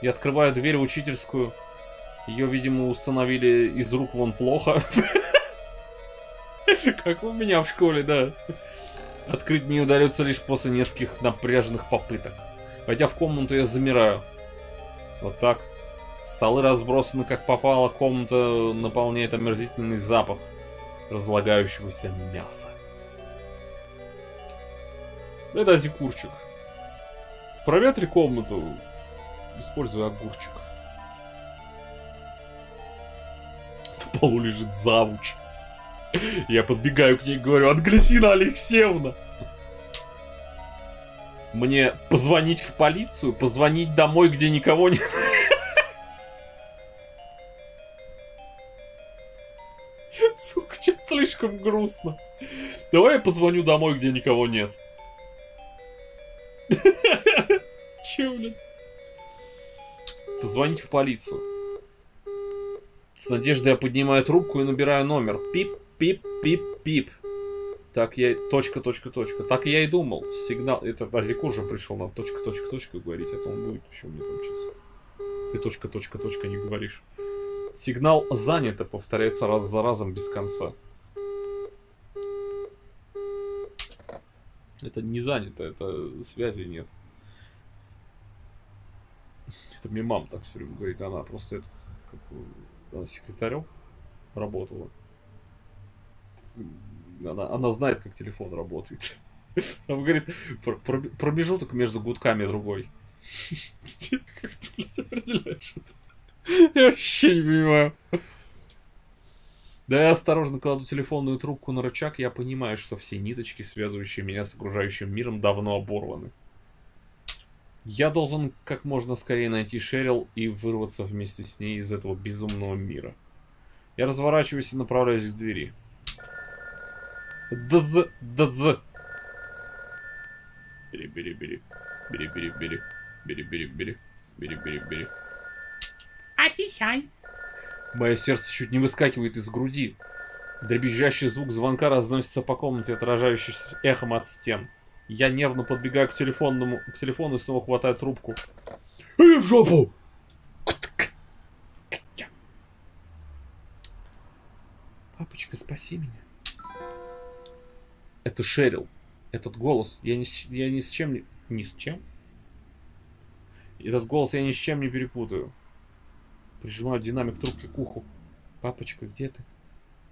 Я открываю дверь в учительскую. Ее, видимо, установили из рук вон плохо. *laughs* Как у меня в школе, да. Открыть мне удается лишь после нескольких напряженных попыток. Войдя в комнату, я замираю. Вот так. Столы разбросаны как попало, комната наполняет омерзительный запах разлагающегося мяса. Это Азикурчик. Проветри комнату, используя огурчик. На полу лежит завуч. Я подбегаю к ней и говорю, Англесина Алексеевна! Мне позвонить в полицию, позвонить домой, где никого нет. *laughs* Сука, что-то слишком грустно. Давай я позвоню домой, где никого нет. *laughs* Че, блин? Позвонить в полицию. С надеждой я поднимаю трубку и набираю номер. Пип, пип, пип, пип. Так я... Точка, точка, точка. Так я и думал. Сигнал... Это Азикур же пришел нам точка, точка, точка говорить. Это он будет еще мне там сейчас. Ты точка, точка, точка не говоришь. Сигнал занято, повторяется раз за разом без конца. Это не занято, это связи нет. Это мне мама так все время говорит, она просто этот, как, она секретарем работала. Она, она знает, как телефон работает. *laughs* Она говорит, промежуток между гудками другой. *laughs* Как ты, блядь, определяешь это? Я вообще не понимаю. Да я осторожно кладу телефонную трубку на рычаг, я понимаю, что все ниточки, связывающие меня с окружающим миром, давно оборваны. Я должен как можно скорее найти Шерил и вырваться вместе с ней из этого безумного мира. Я разворачиваюсь и направляюсь к двери. Дз, дз. Бери, бери, бери. Бери, бери, бери. Бери, бери, бери. Бери, бери, бери. Осищай. Мое сердце чуть не выскакивает из груди. Дребезжащий звук звонка разносится по комнате, отражающийся эхом от стен. Я нервно подбегаю к телефонному, к телефону и снова хватаю трубку. Эй, в жопу! Папочка, спаси меня. Это Шерил. Этот голос. Я ни, с- я ни с чем не... Ни с чем? Этот голос я ни с чем не перепутаю. Прижимаю динамик трубки к уху. Папочка, где ты?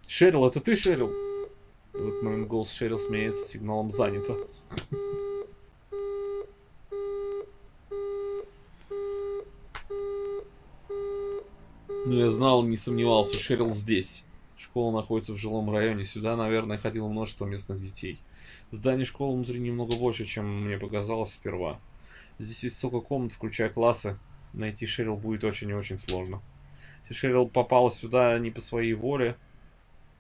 Шерил, это ты, Шерил? В этот момент голос Шерил смеется сигналом занято. Ну, я знал, не сомневался, Шерил здесь. Школа находится в жилом районе. Сюда, наверное, ходило множество местных детей. Здание школы внутри немного больше, чем мне показалось сперва. Здесь ведь столько комнат, включая классы. Найти Шерил будет очень и очень сложно. Если Шерил попала сюда не по своей воле,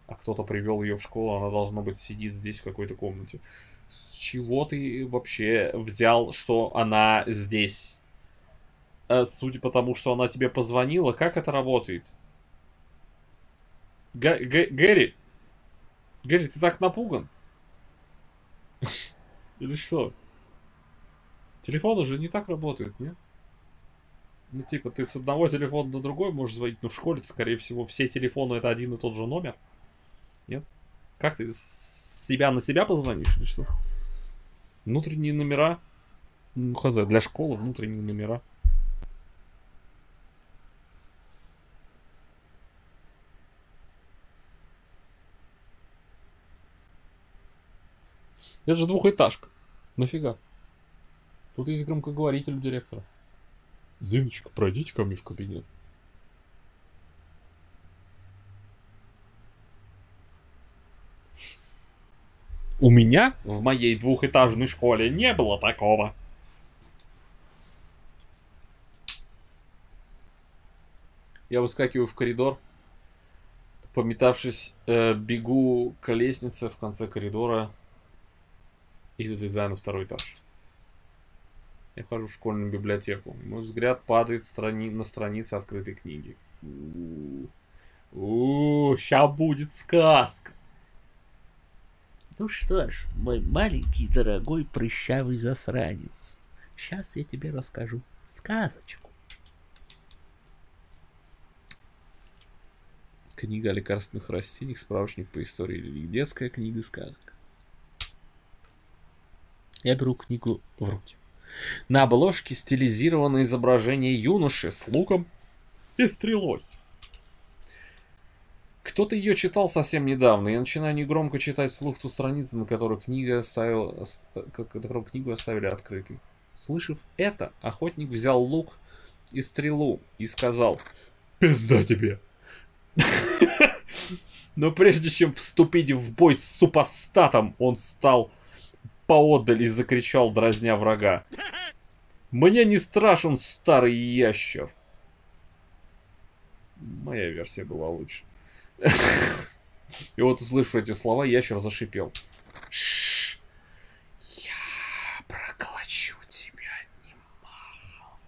а кто-то привел ее в школу, она должно быть сидит здесь в какой-то комнате. С чего ты вообще взял, что она здесь? Э, Судя по тому, что она тебе позвонила, как это работает? Га- Гэ- Гэри? Гэри, ты так напуган? *laughs* Или что? Телефон уже не так работает, нет? Ну, типа, ты с одного телефона на другой можешь звонить, но в школе, скорее всего, все телефоны это один и тот же номер. Нет? Как ты себя на себя позвонишь или что? Внутренние номера? Ну, хз, для школы внутренние номера. Это же двухэтажка. Нафига? Тут есть громкоговоритель у директора. Зиночка, пройдите ко мне в кабинет. У меня в моей двухэтажной школе не было такого. Я выскакиваю в коридор, пометавшись, э, бегу к лестнице в конце коридора и залезаю на второй этаж. Я хожу в школьную библиотеку. Мой взгляд падает страни... на страницы открытой книги. У, ща будет сказка. Ну что ж, мой маленький, дорогой, прыщавый засранец. Сейчас я тебе расскажу сказочку. Книга о лекарственных растениях, справочник по истории религии, детская книга сказок. Я беру книгу в руки. На обложке стилизировано изображение юноши с луком и стрелой. Кто-то ее читал совсем недавно. Я начинаю негромко читать вслух ту страницу, на которой книга оставила, ос- э, ко- которую книгу оставили открытой. Слышав это, охотник взял лук и стрелу и сказал «Пизда тебе!» Но прежде чем вступить в бой с супостатом, он стал поодаль и закричал, дразня врага. «Мне не страшен старый ящер!» Моя версия была лучше. И вот, услышав эти слова, ящер зашипел. «Шш! Я проглочу тебя одним махом!»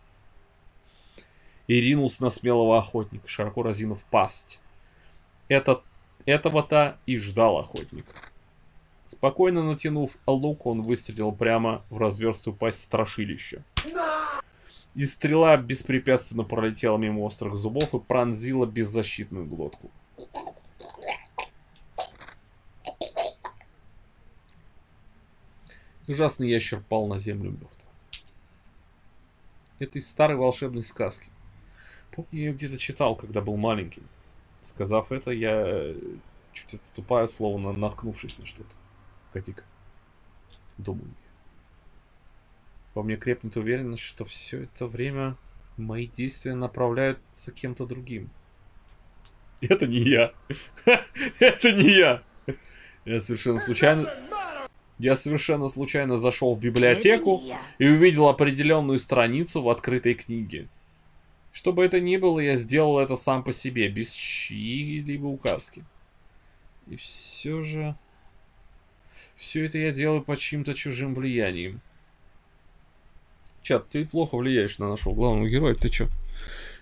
И ринулся на смелого охотника, широко разинув пасть. Это, этого-то и ждал охотник. Спокойно натянув лук, он выстрелил прямо в разверстую пасть страшилища. И стрела беспрепятственно пролетела мимо острых зубов и пронзила беззащитную глотку. Ужасный ящер пал на землю мертв. Это из старой волшебной сказки. Помню, я ее где-то читал, когда был маленьким. Сказав это, я чуть отступаю, словно наткнувшись на что-то. Погоди-ка. Думаю. Во мне крепнет уверенность, что все это время мои действия направляются кем-то другим. *laughs* Это не я. *laughs* Это не я. Я совершенно случайно... Я совершенно случайно зашел в библиотеку и увидел определенную страницу в открытой книге. Что бы это ни было, я сделал это сам по себе, без чьей-либо указки. И все же... Все это я делаю под чьим-то чужим влиянием. Чат, ты плохо влияешь на нашего главного героя, ты чё?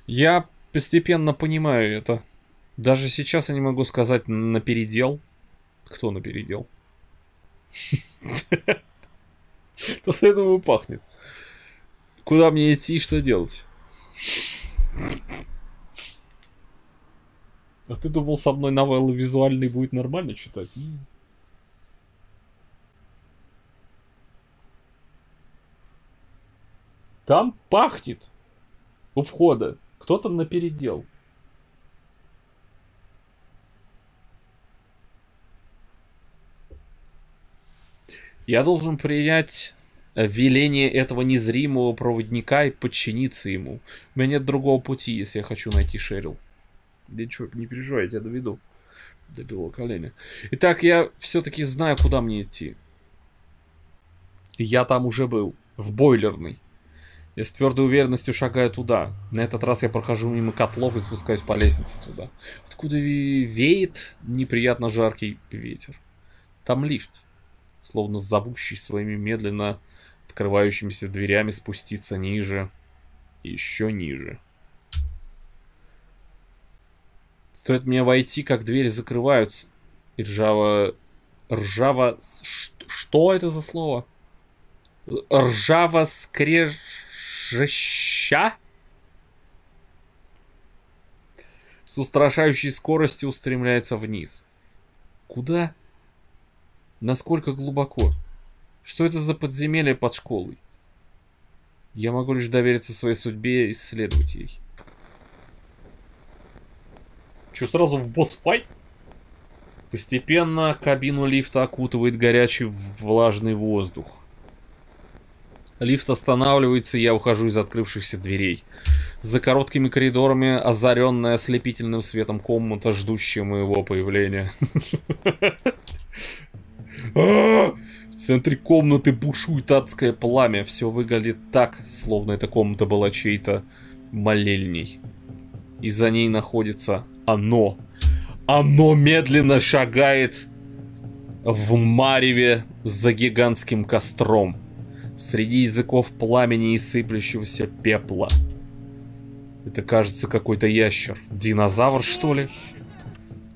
Я постепенно понимаю это. Даже сейчас я не могу сказать на передел. Кто на передел? *laughs* От этого пахнет. Куда мне идти и что делать? А ты думал, со мной новеллы визуальные будет нормально читать? Там пахнет у входа. Кто-то напередел. Я должен принять веление этого незримого проводника и подчиниться ему. У меня нет другого пути, если я хочу найти Шерил. Да ничего, не переживай, я тебя доведу до белого коленя. Итак, я все-таки знаю, куда мне идти. Я там уже был, в бойлерной. Я с твердой уверенностью шагаю туда. На этот раз я прохожу мимо котлов и спускаюсь по лестнице туда. Откуда веет неприятно жаркий ветер. Там лифт, словно зовущий своими медленно открывающимися дверями спуститься ниже, еще ниже. Стоит мне войти, как двери закрываются. И ржаво... Ржаво... Что это за слово? Ржаво скрежеща? С устрашающей скоростью устремляется вниз. Куда? Насколько глубоко? Что это за подземелье под школой? Я могу лишь довериться своей судьбе и исследовать ей. Че, сразу в босс-файт? Постепенно кабину лифта окутывает горячий влажный воздух. Лифт останавливается, и я ухожу из открывшихся дверей. За короткими коридорами, озаренная ослепительным светом комната, ждущая моего появления. *laughs* В центре комнаты бушует адское пламя. Все выглядит так, словно эта комната была чьей-то молельней. И за ней находится оно. Оно медленно шагает в мареве за гигантским костром. Среди языков пламени и сыплющегося пепла. Это кажется какой-то ящер. Динозавр, что ли?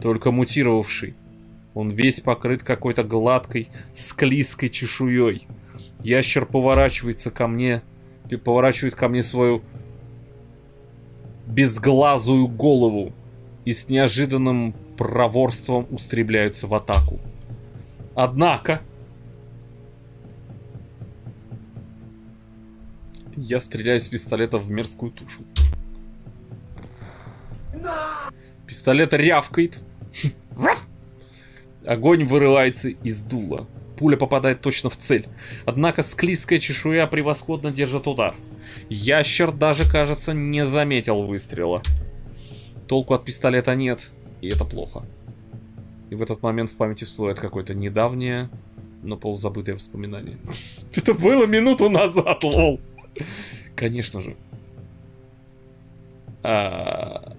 Только мутировавший. Он весь покрыт какой-то гладкой, склизкой чешуей. Ящер поворачивается ко мне, поворачивает ко мне свою безглазую голову и с неожиданным проворством устремляются в атаку. Однако... Я стреляю с пистолета в мерзкую тушу. Пистолет рявкает. Огонь вырывается из дула. Пуля попадает точно в цель. Однако склизкая чешуя превосходно держит удар. Ящер даже, кажется, не заметил выстрела. Толку от пистолета нет, и это плохо. И в этот момент в памяти всплывает какое-то недавнее, но полузабытое воспоминание. *laughs* Это было минуту назад, лол. Конечно же. А...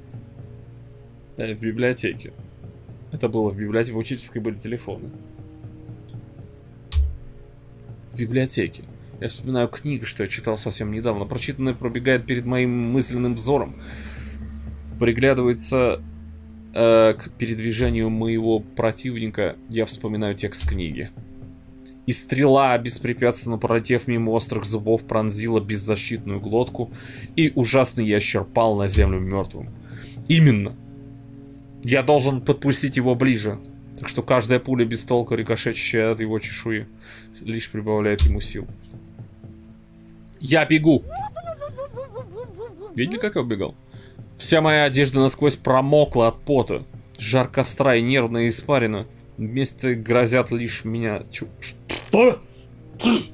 Э, в библиотеке. Это было в библиотеке, в учительской были телефоны. В библиотеке. Я вспоминаю книгу, что я читал совсем недавно. Прочитанное пробегает перед моим мысленным взором. Приглядывается э, к передвижению моего противника. Я вспоминаю текст книги. И стрела, беспрепятственно пролетев мимо острых зубов, пронзила беззащитную глотку, и ужасный ящер пал на землю мертвым. Именно я должен подпустить его ближе. Так что каждая пуля без толка, рикошечащая от его чешуи, лишь прибавляет ему сил. Я бегу! Видели, как я убегал? Вся моя одежда насквозь промокла от пота. Жар костра и нервная испарина. Вместе грозят лишь меня... Чу... Что?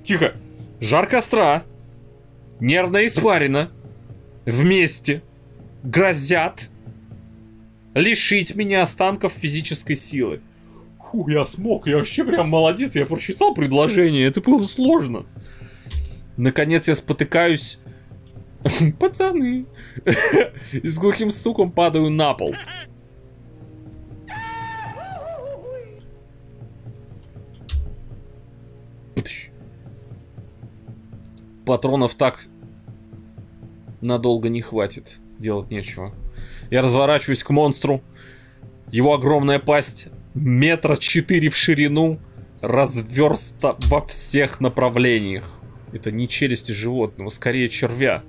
Тихо! Жар костра! Нервная испарина! Вместе грозят лишить меня останков физической силы. Фу, я смог, я вообще прям молодец, я прочитал предложение, это было сложно. Наконец я спотыкаюсь. *laughs* Пацаны. *laughs* И с глухим стуком падаю на пол. Патронов так надолго не хватит. Делать нечего. Я разворачиваюсь к монстру. Его огромная пасть метра четыре в ширину разверста во всех направлениях. Это не челюсти животного, скорее червя.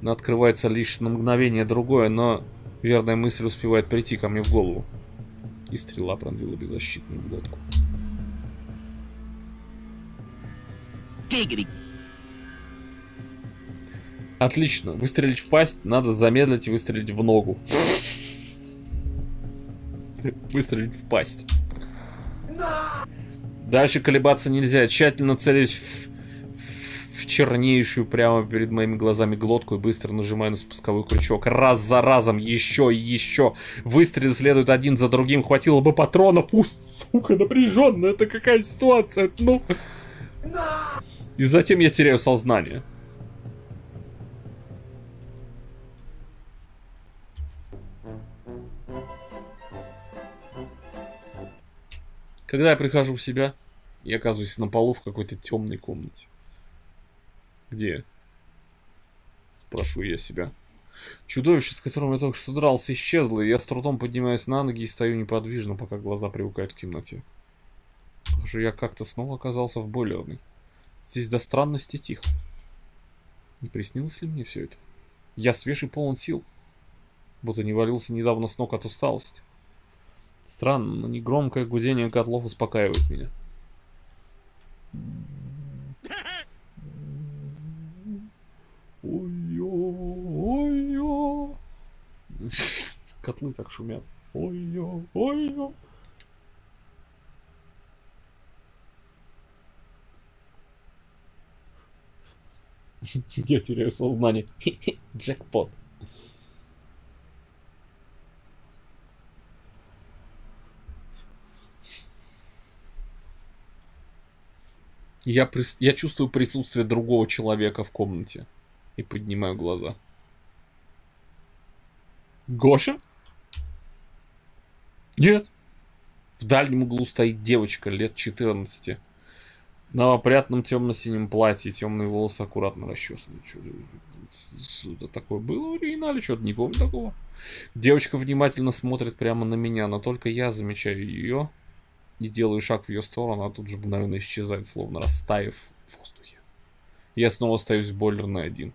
Но открывается лишь на мгновение другое, но верная мысль успевает прийти ко мне в голову. И стрела пронзила беззащитную глотку. Отлично. Выстрелить в пасть, надо замедлить и выстрелить в ногу. Выстрелить в пасть. Дальше колебаться нельзя. Тщательно целюсь в, в, чернейшую прямо перед моими глазами глотку и быстро нажимаю на спусковой крючок. Раз за разом, еще и еще. Выстрелы следуют один за другим. Хватило бы патронов. У, сука, напряженно. Это какая ситуация? Ну... И затем я теряю сознание. Когда я прихожу в себя, я оказываюсь на полу в какой-то темной комнате. Где? Спрашиваю я себя. Чудовище, с которым я только что дрался, исчезло, и я с трудом поднимаюсь на ноги и стою неподвижно, пока глаза привыкают к темноте. Похоже, я как-то снова оказался в бойлерной. Здесь до странности тихо. Не приснилось ли мне все это? Я свеж и полон сил. Будто не валился недавно с ног от усталости. Странно, но негромкое гудение котлов успокаивает меня. Ой-ё, ой-ё. Котлы так шумят. Ой-ё, ой-ё. Я теряю сознание. *laughs* Джекпот. Я, прис... я чувствую присутствие другого человека в комнате. И поднимаю глаза. Гоша? Нет. В дальнем углу стоит девочка лет 14. На опрятном темно-синем платье, темные волосы аккуратно расчесаны. Что-то такое было в оригинале, что-то не помню такого. Девочка внимательно смотрит прямо на меня, но только я замечаю ее и делаю шаг в ее сторону, а тут же мгновенно исчезает, словно растаяв в воздухе. Я снова остаюсь бойлерной один.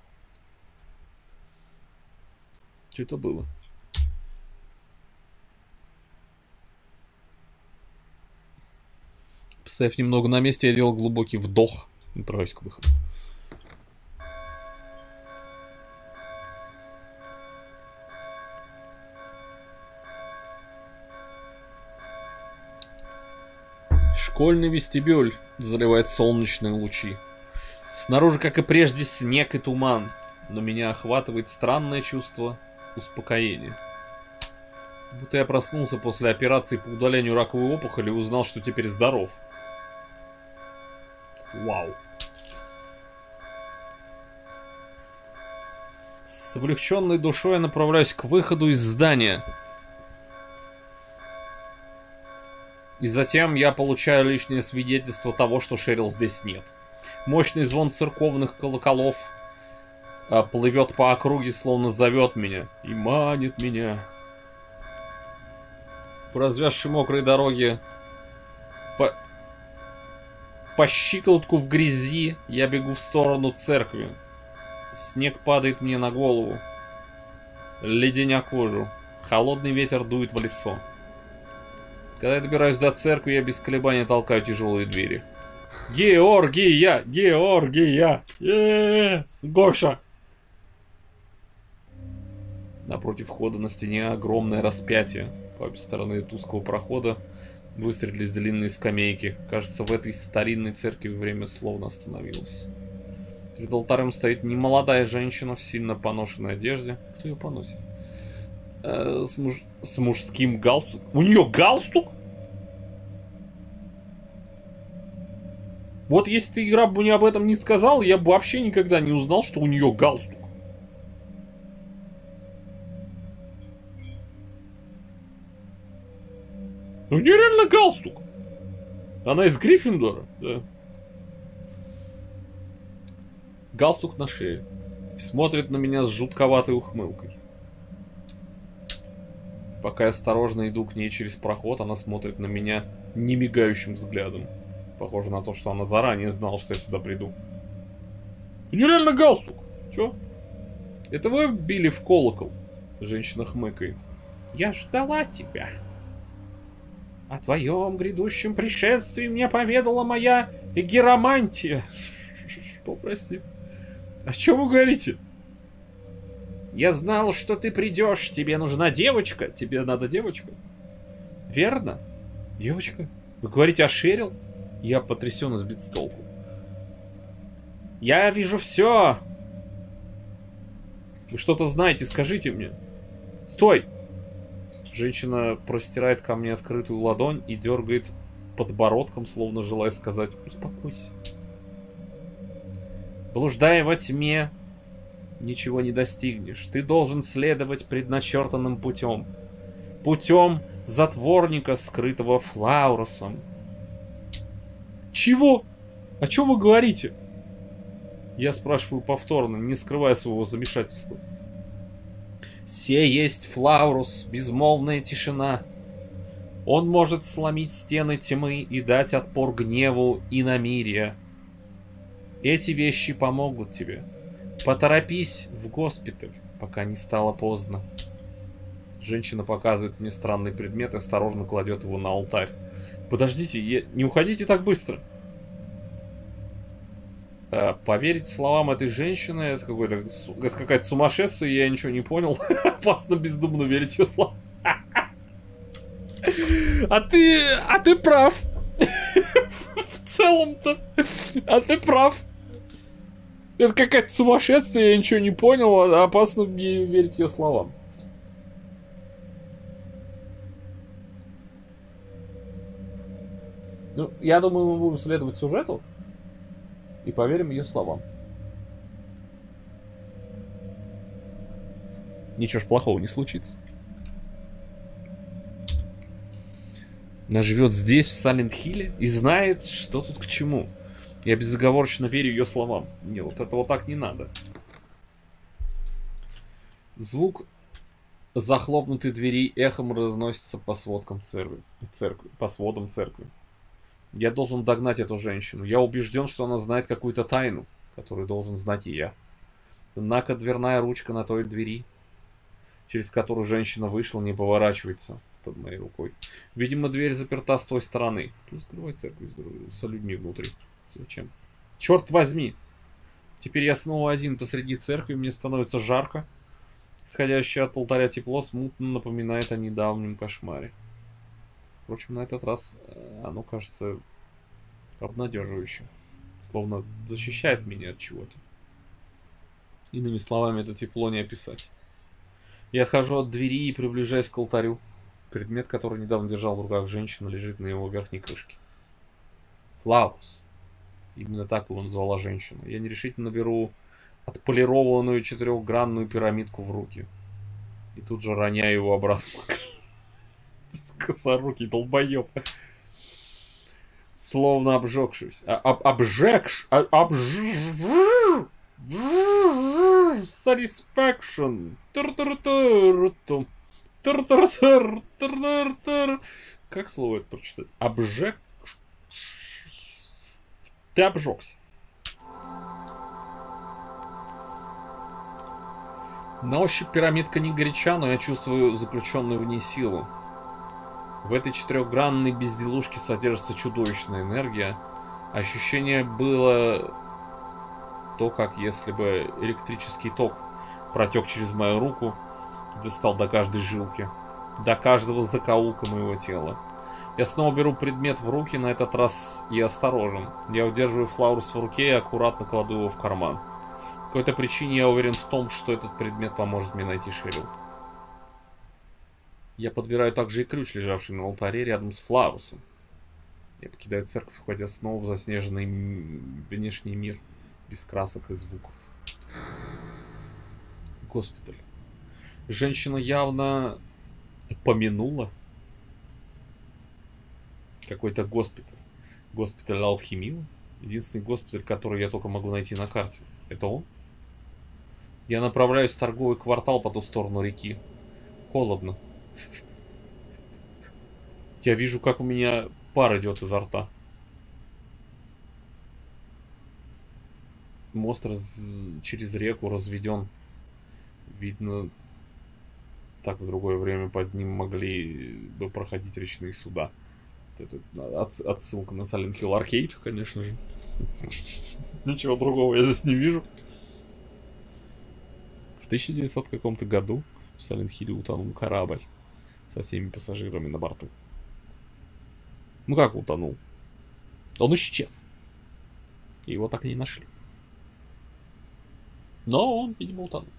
Что это было? Постояв немного на месте, я делал глубокий вдох и направляюсь к выходу. Школьный вестибюль заливает солнечные лучи. Снаружи, как и прежде, снег и туман, но меня охватывает странное чувство успокоения. Будто я проснулся после операции по удалению раковой опухоли и узнал, что теперь здоров. Вау. С облегченной душой я направляюсь к выходу из здания – И затем я получаю лишнее свидетельство того, что Шерил здесь нет. Мощный звон церковных колоколов а, плывет по округе, словно зовет меня и манит меня. По развязшей мокрой дороге, по, по щиколотку в грязи, я бегу в сторону церкви. Снег падает мне на голову, леденя кожу. Холодный ветер дует в лицо. Когда я добираюсь до церкви, я без колебаний толкаю тяжелые двери. Георгия! Георгия! Э-э-э! Гоша! Напротив входа на стене огромное распятие. По обе стороны узкого прохода выстрелились длинные скамейки. Кажется, в этой старинной церкви время словно остановилось. Перед алтарем стоит немолодая женщина в сильно поношенной одежде. Кто ее поносит? Э, с, муж... с мужским галстуком. У нее галстук? Вот если ты, игра, бы мне об этом не сказал, я бы вообще никогда не узнал, что у нее галстук. У нее реально галстук. Она из Гриффиндора, да. Галстук на шее. Смотрит на меня с жутковатой ухмылкой. Пока я осторожно иду к ней через проход, она смотрит на меня немигающим взглядом. Похоже на то, что она заранее знала, что я сюда приду. Нереально галстук! Чё? Это вы били в колокол? Женщина хмыкает. Я ждала тебя. О твоем грядущем пришествии мне поведала моя геромантия. Что, *laughs* прости? О чем вы говорите? Я знал, что ты придешь. Тебе нужна девочка. Тебе надо девочка. Верно? Девочка? Вы говорите о Шерил? Я потрясенно сбит с толку. Я вижу все. Вы что-то знаете, скажите мне. Стой! Женщина простирает ко мне открытую ладонь и дергает подбородком, словно желая сказать «Успокойся». Блуждая во тьме, ничего не достигнешь. Ты должен следовать предначертанным путем. Путем затворника, скрытого Флауросом. Чего? О чем вы говорите? Я спрашиваю повторно, не скрывая своего замешательства. Се есть Флаурус, безмолвная тишина. Он может сломить стены тьмы и дать отпор гневу и намирия. Эти вещи помогут тебе. Поторопись в госпиталь, пока не стало поздно. Женщина показывает мне странный предмет и осторожно кладет его на алтарь. Подождите, я... не уходите так быстро. А, поверить словам этой женщины, это какое-то это какая-то сумасшествие, я ничего не понял. *laughs* Опасно бездумно верить ее словам. А ты, а ты прав. *laughs* В целом-то. А ты прав. Это какая-то сумасшествие, я ничего не понял, а опасно мне верить ее словам. Ну, я думаю, мы будем следовать сюжету и поверим ее словам. Ничего ж плохого не случится. Она живет здесь, в Салент-Хилле, и знает, что тут к чему. Я безоговорочно верю ее словам. Не, вот этого так не надо. Звук захлопнутой двери эхом разносится по сводкам церкви, церкви, по сводам церкви. Я должен догнать эту женщину. Я убежден, что она знает какую-то тайну, которую должен знать и я. Однако дверная ручка на той двери, через которую женщина вышла, не поворачивается под моей рукой. Видимо, дверь заперта с той стороны. Кто закрывает церковь с людьми внутри? Зачем? Черт возьми! Теперь я снова один посреди церкви, мне становится жарко. Исходящее от алтаря тепло смутно напоминает о недавнем кошмаре. Впрочем, на этот раз э, оно кажется обнадеживающим. Словно защищает меня от чего-то. Иными словами, это тепло не описать. Я отхожу от двери и приближаюсь к алтарю. Предмет, который недавно держал в руках женщина, лежит на его верхней крышке. Флаус. Именно так его назвала женщина. Я нерешительно беру отполированную четырехгранную пирамидку в руки. И тут же роняю его обратно. *laughs* Косорукий долбоеб. Словно обжегшись. А, об, обжегш... А, обж... Satisfaction. Как слово это прочитать? Обжег ты обжегся. На ощупь пирамидка не горяча, но я чувствую заключенную в ней силу. В этой четырехгранной безделушке содержится чудовищная энергия. Ощущение было то, как если бы электрический ток протек через мою руку и достал до каждой жилки, до каждого закоулка моего тела. Я снова беру предмет в руки, на этот раз и осторожен. Я удерживаю флаурус в руке и аккуратно кладу его в карман. По какой-то причине я уверен в том, что этот предмет поможет мне найти Шерил. Я подбираю также и ключ, лежавший на алтаре рядом с флаурусом. Я покидаю церковь, входя снова в заснеженный внешний мир, без красок и звуков. Госпиталь. Женщина явно помянула какой-то госпиталь. Госпиталь Алхимила. Единственный госпиталь, который я только могу найти на карте. Это он? Я направляюсь в торговый квартал по ту сторону реки. Холодно. Я вижу, как у меня пар идет изо рта. Мост раз... через реку разведен. Видно, так в другое время под ним могли бы проходить речные суда. Это отсылка на Silent Hill Arcade, конечно же. *laughs* Ничего другого я здесь не вижу. В 1900 каком-то году в Silent Hill утонул корабль со всеми пассажирами на борту. Ну как утонул? Он исчез. Его так и не нашли. Но он, видимо, утонул.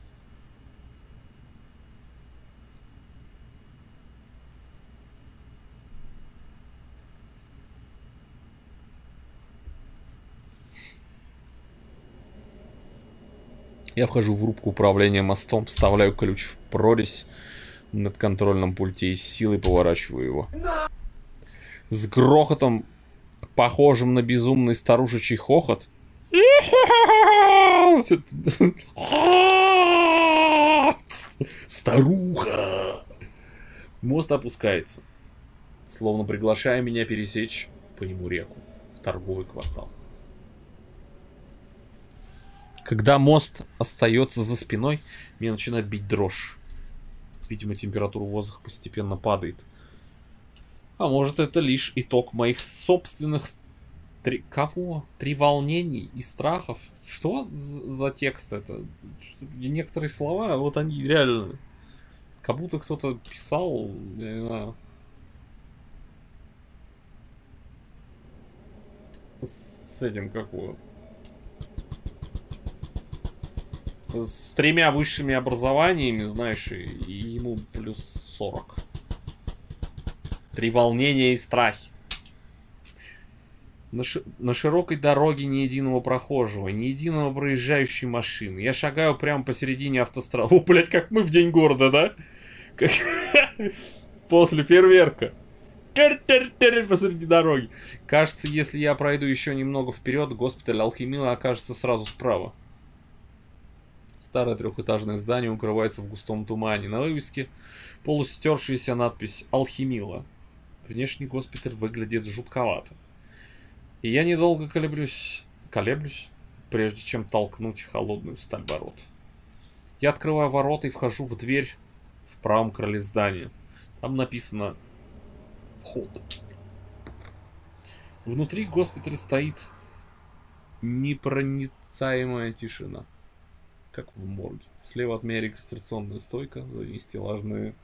Я вхожу в рубку управления мостом, вставляю ключ в прорезь над контрольном пульте и силой поворачиваю его. С грохотом, похожим на безумный старушечий хохот, Старуха! Мост опускается, словно приглашая меня пересечь по нему реку в торговый квартал. Когда мост остается за спиной, меня начинает бить дрожь. Видимо, температура воздуха постепенно падает. А может это лишь итог моих собственных... Три... Кого? Три волнений и страхов? Что за текст это? Некоторые слова, вот они реально... Как будто кто-то писал, я не знаю... С этим как вот с тремя высшими образованиями, знаешь, и ему плюс 40. Три волнения и страхи. На, ши на широкой дороге ни единого прохожего, ни единого проезжающей машины. Я шагаю прямо посередине автострады. О, блядь, как мы в день города, да? *laughs* После фейерверка. Посреди дороги. Кажется, если я пройду еще немного вперед, госпиталь Алхимила окажется сразу справа. Старое трехэтажное здание укрывается в густом тумане. На вывеске полустершаяся надпись «Алхимила». Внешний госпиталь выглядит жутковато. И я недолго колеблюсь, колеблюсь, прежде чем толкнуть холодную сталь ворот. Я открываю ворота и вхожу в дверь в правом крыле здания. Там написано «Вход». Внутри госпиталя стоит непроницаемая тишина как в морге. Слева от меня регистрационная стойка, ней стеллажные...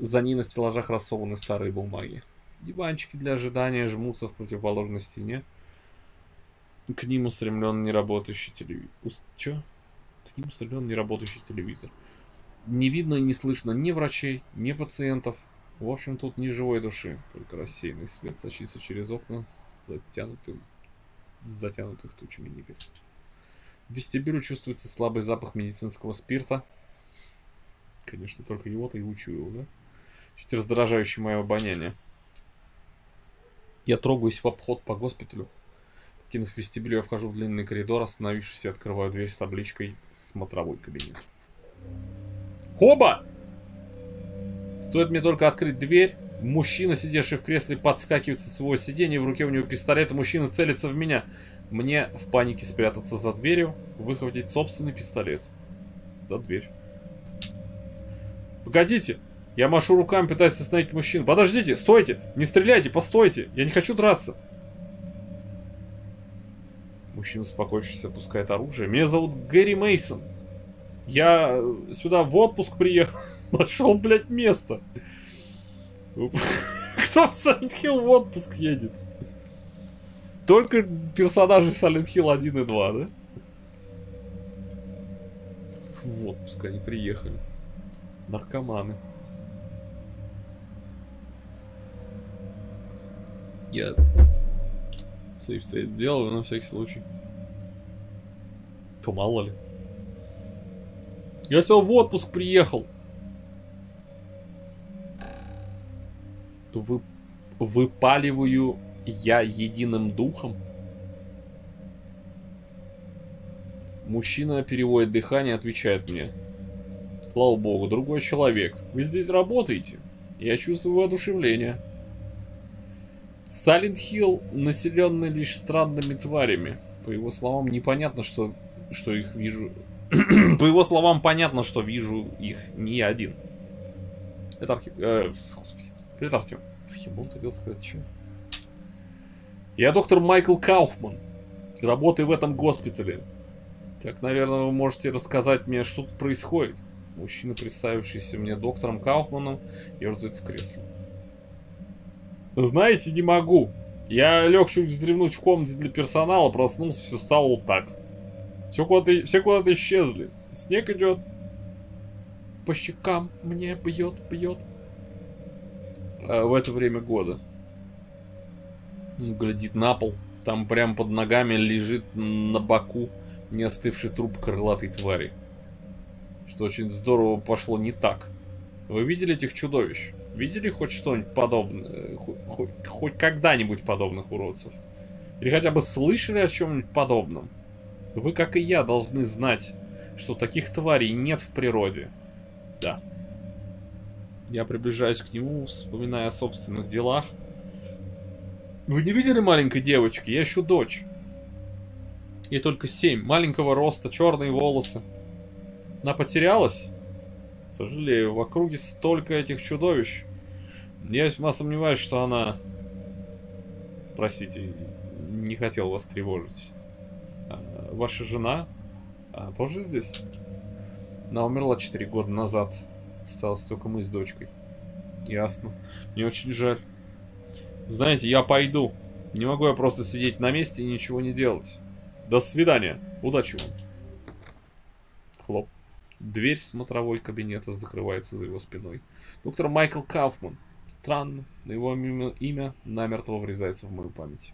За ней на стеллажах рассованы старые бумаги. Диванчики для ожидания жмутся в противоположной стене. К ним устремлен неработающий телевизор. Уст... Чё? К ним устремлен неработающий телевизор. Не видно и не слышно ни врачей, ни пациентов. В общем, тут ни живой души, только рассеянный свет сочится через окна с затянутым, с затянутых тучами небес. В вестибюле чувствуется слабый запах медицинского спирта. Конечно, только его-то и учуял, да? Чуть раздражающий мое обоняние. Я трогаюсь в обход по госпиталю. Кинув вестибюль, я вхожу в длинный коридор, остановившись и открываю дверь с табличкой «Смотровой кабинет». Хоба! Стоит мне только открыть дверь, мужчина, сидевший в кресле, подскакивает со своего сиденья, в руке у него пистолет, и мужчина целится в меня. Мне в панике спрятаться за дверью, выхватить собственный пистолет. За дверь. Погодите! Я машу руками, пытаясь остановить мужчину. Подождите, стойте! Не стреляйте, постойте! Я не хочу драться! Мужчина, успокоившись, опускает оружие. Меня зовут Гэри Мейсон. Я сюда в отпуск приехал. *laughs* Нашел, блядь, место. Кто в Silent Hill в отпуск едет? Только персонажи Silent Hill 1 и 2, да? Вот, пускай они приехали. Наркоманы. Я сейф стоит сделал на всякий случай. То мало ли. Я сегодня в отпуск приехал. Вы, выпаливаю я единым духом? Мужчина переводит дыхание, отвечает мне. Слава богу, другой человек. Вы здесь работаете? Я чувствую воодушевление. Салент Хилл населенный лишь странными тварями. По его словам, непонятно, что, что их вижу... *clears throat* По его словам, понятно, что вижу их не один. Это архив... Э, господи. Привет, Артем. Архимон хотел сказать, что? Я доктор Майкл Кауфман. Работаю в этом госпитале. Так, наверное, вы можете рассказать мне, что тут происходит. Мужчина, представившийся мне доктором Кауфманом, ерзает в кресле. Знаете, не могу. Я лег чуть вздремнуть в комнате для персонала, проснулся, все стало вот так. Все куда-то, все куда-то исчезли. Снег идет. По щекам мне бьет, бьет. А в это время года. Глядит на пол. Там прямо под ногами лежит на боку не остывший труп крылатой твари. Что очень здорово пошло не так. Вы видели этих чудовищ? Видели хоть что-нибудь подобное? Хоть, хоть, когда-нибудь подобных уродцев? Или хотя бы слышали о чем-нибудь подобном? Вы, как и я, должны знать, что таких тварей нет в природе. Да. Я приближаюсь к нему, вспоминая о собственных делах. Вы не видели маленькой девочки? Я ищу дочь. Ей только семь. Маленького роста, черные волосы. Она потерялась? Сожалею, в округе столько этих чудовищ. Я весьма сомневаюсь, что она... Простите, не хотел вас тревожить. А, ваша жена? Она тоже здесь? Она умерла 4 года назад. Осталось только мы с дочкой. Ясно. Мне очень жаль. Знаете, я пойду. Не могу я просто сидеть на месте и ничего не делать. До свидания. Удачи вам. Хлоп. Дверь смотровой кабинета закрывается за его спиной. Доктор Майкл Кауфман. Странно, но его имя намертво врезается в мою память.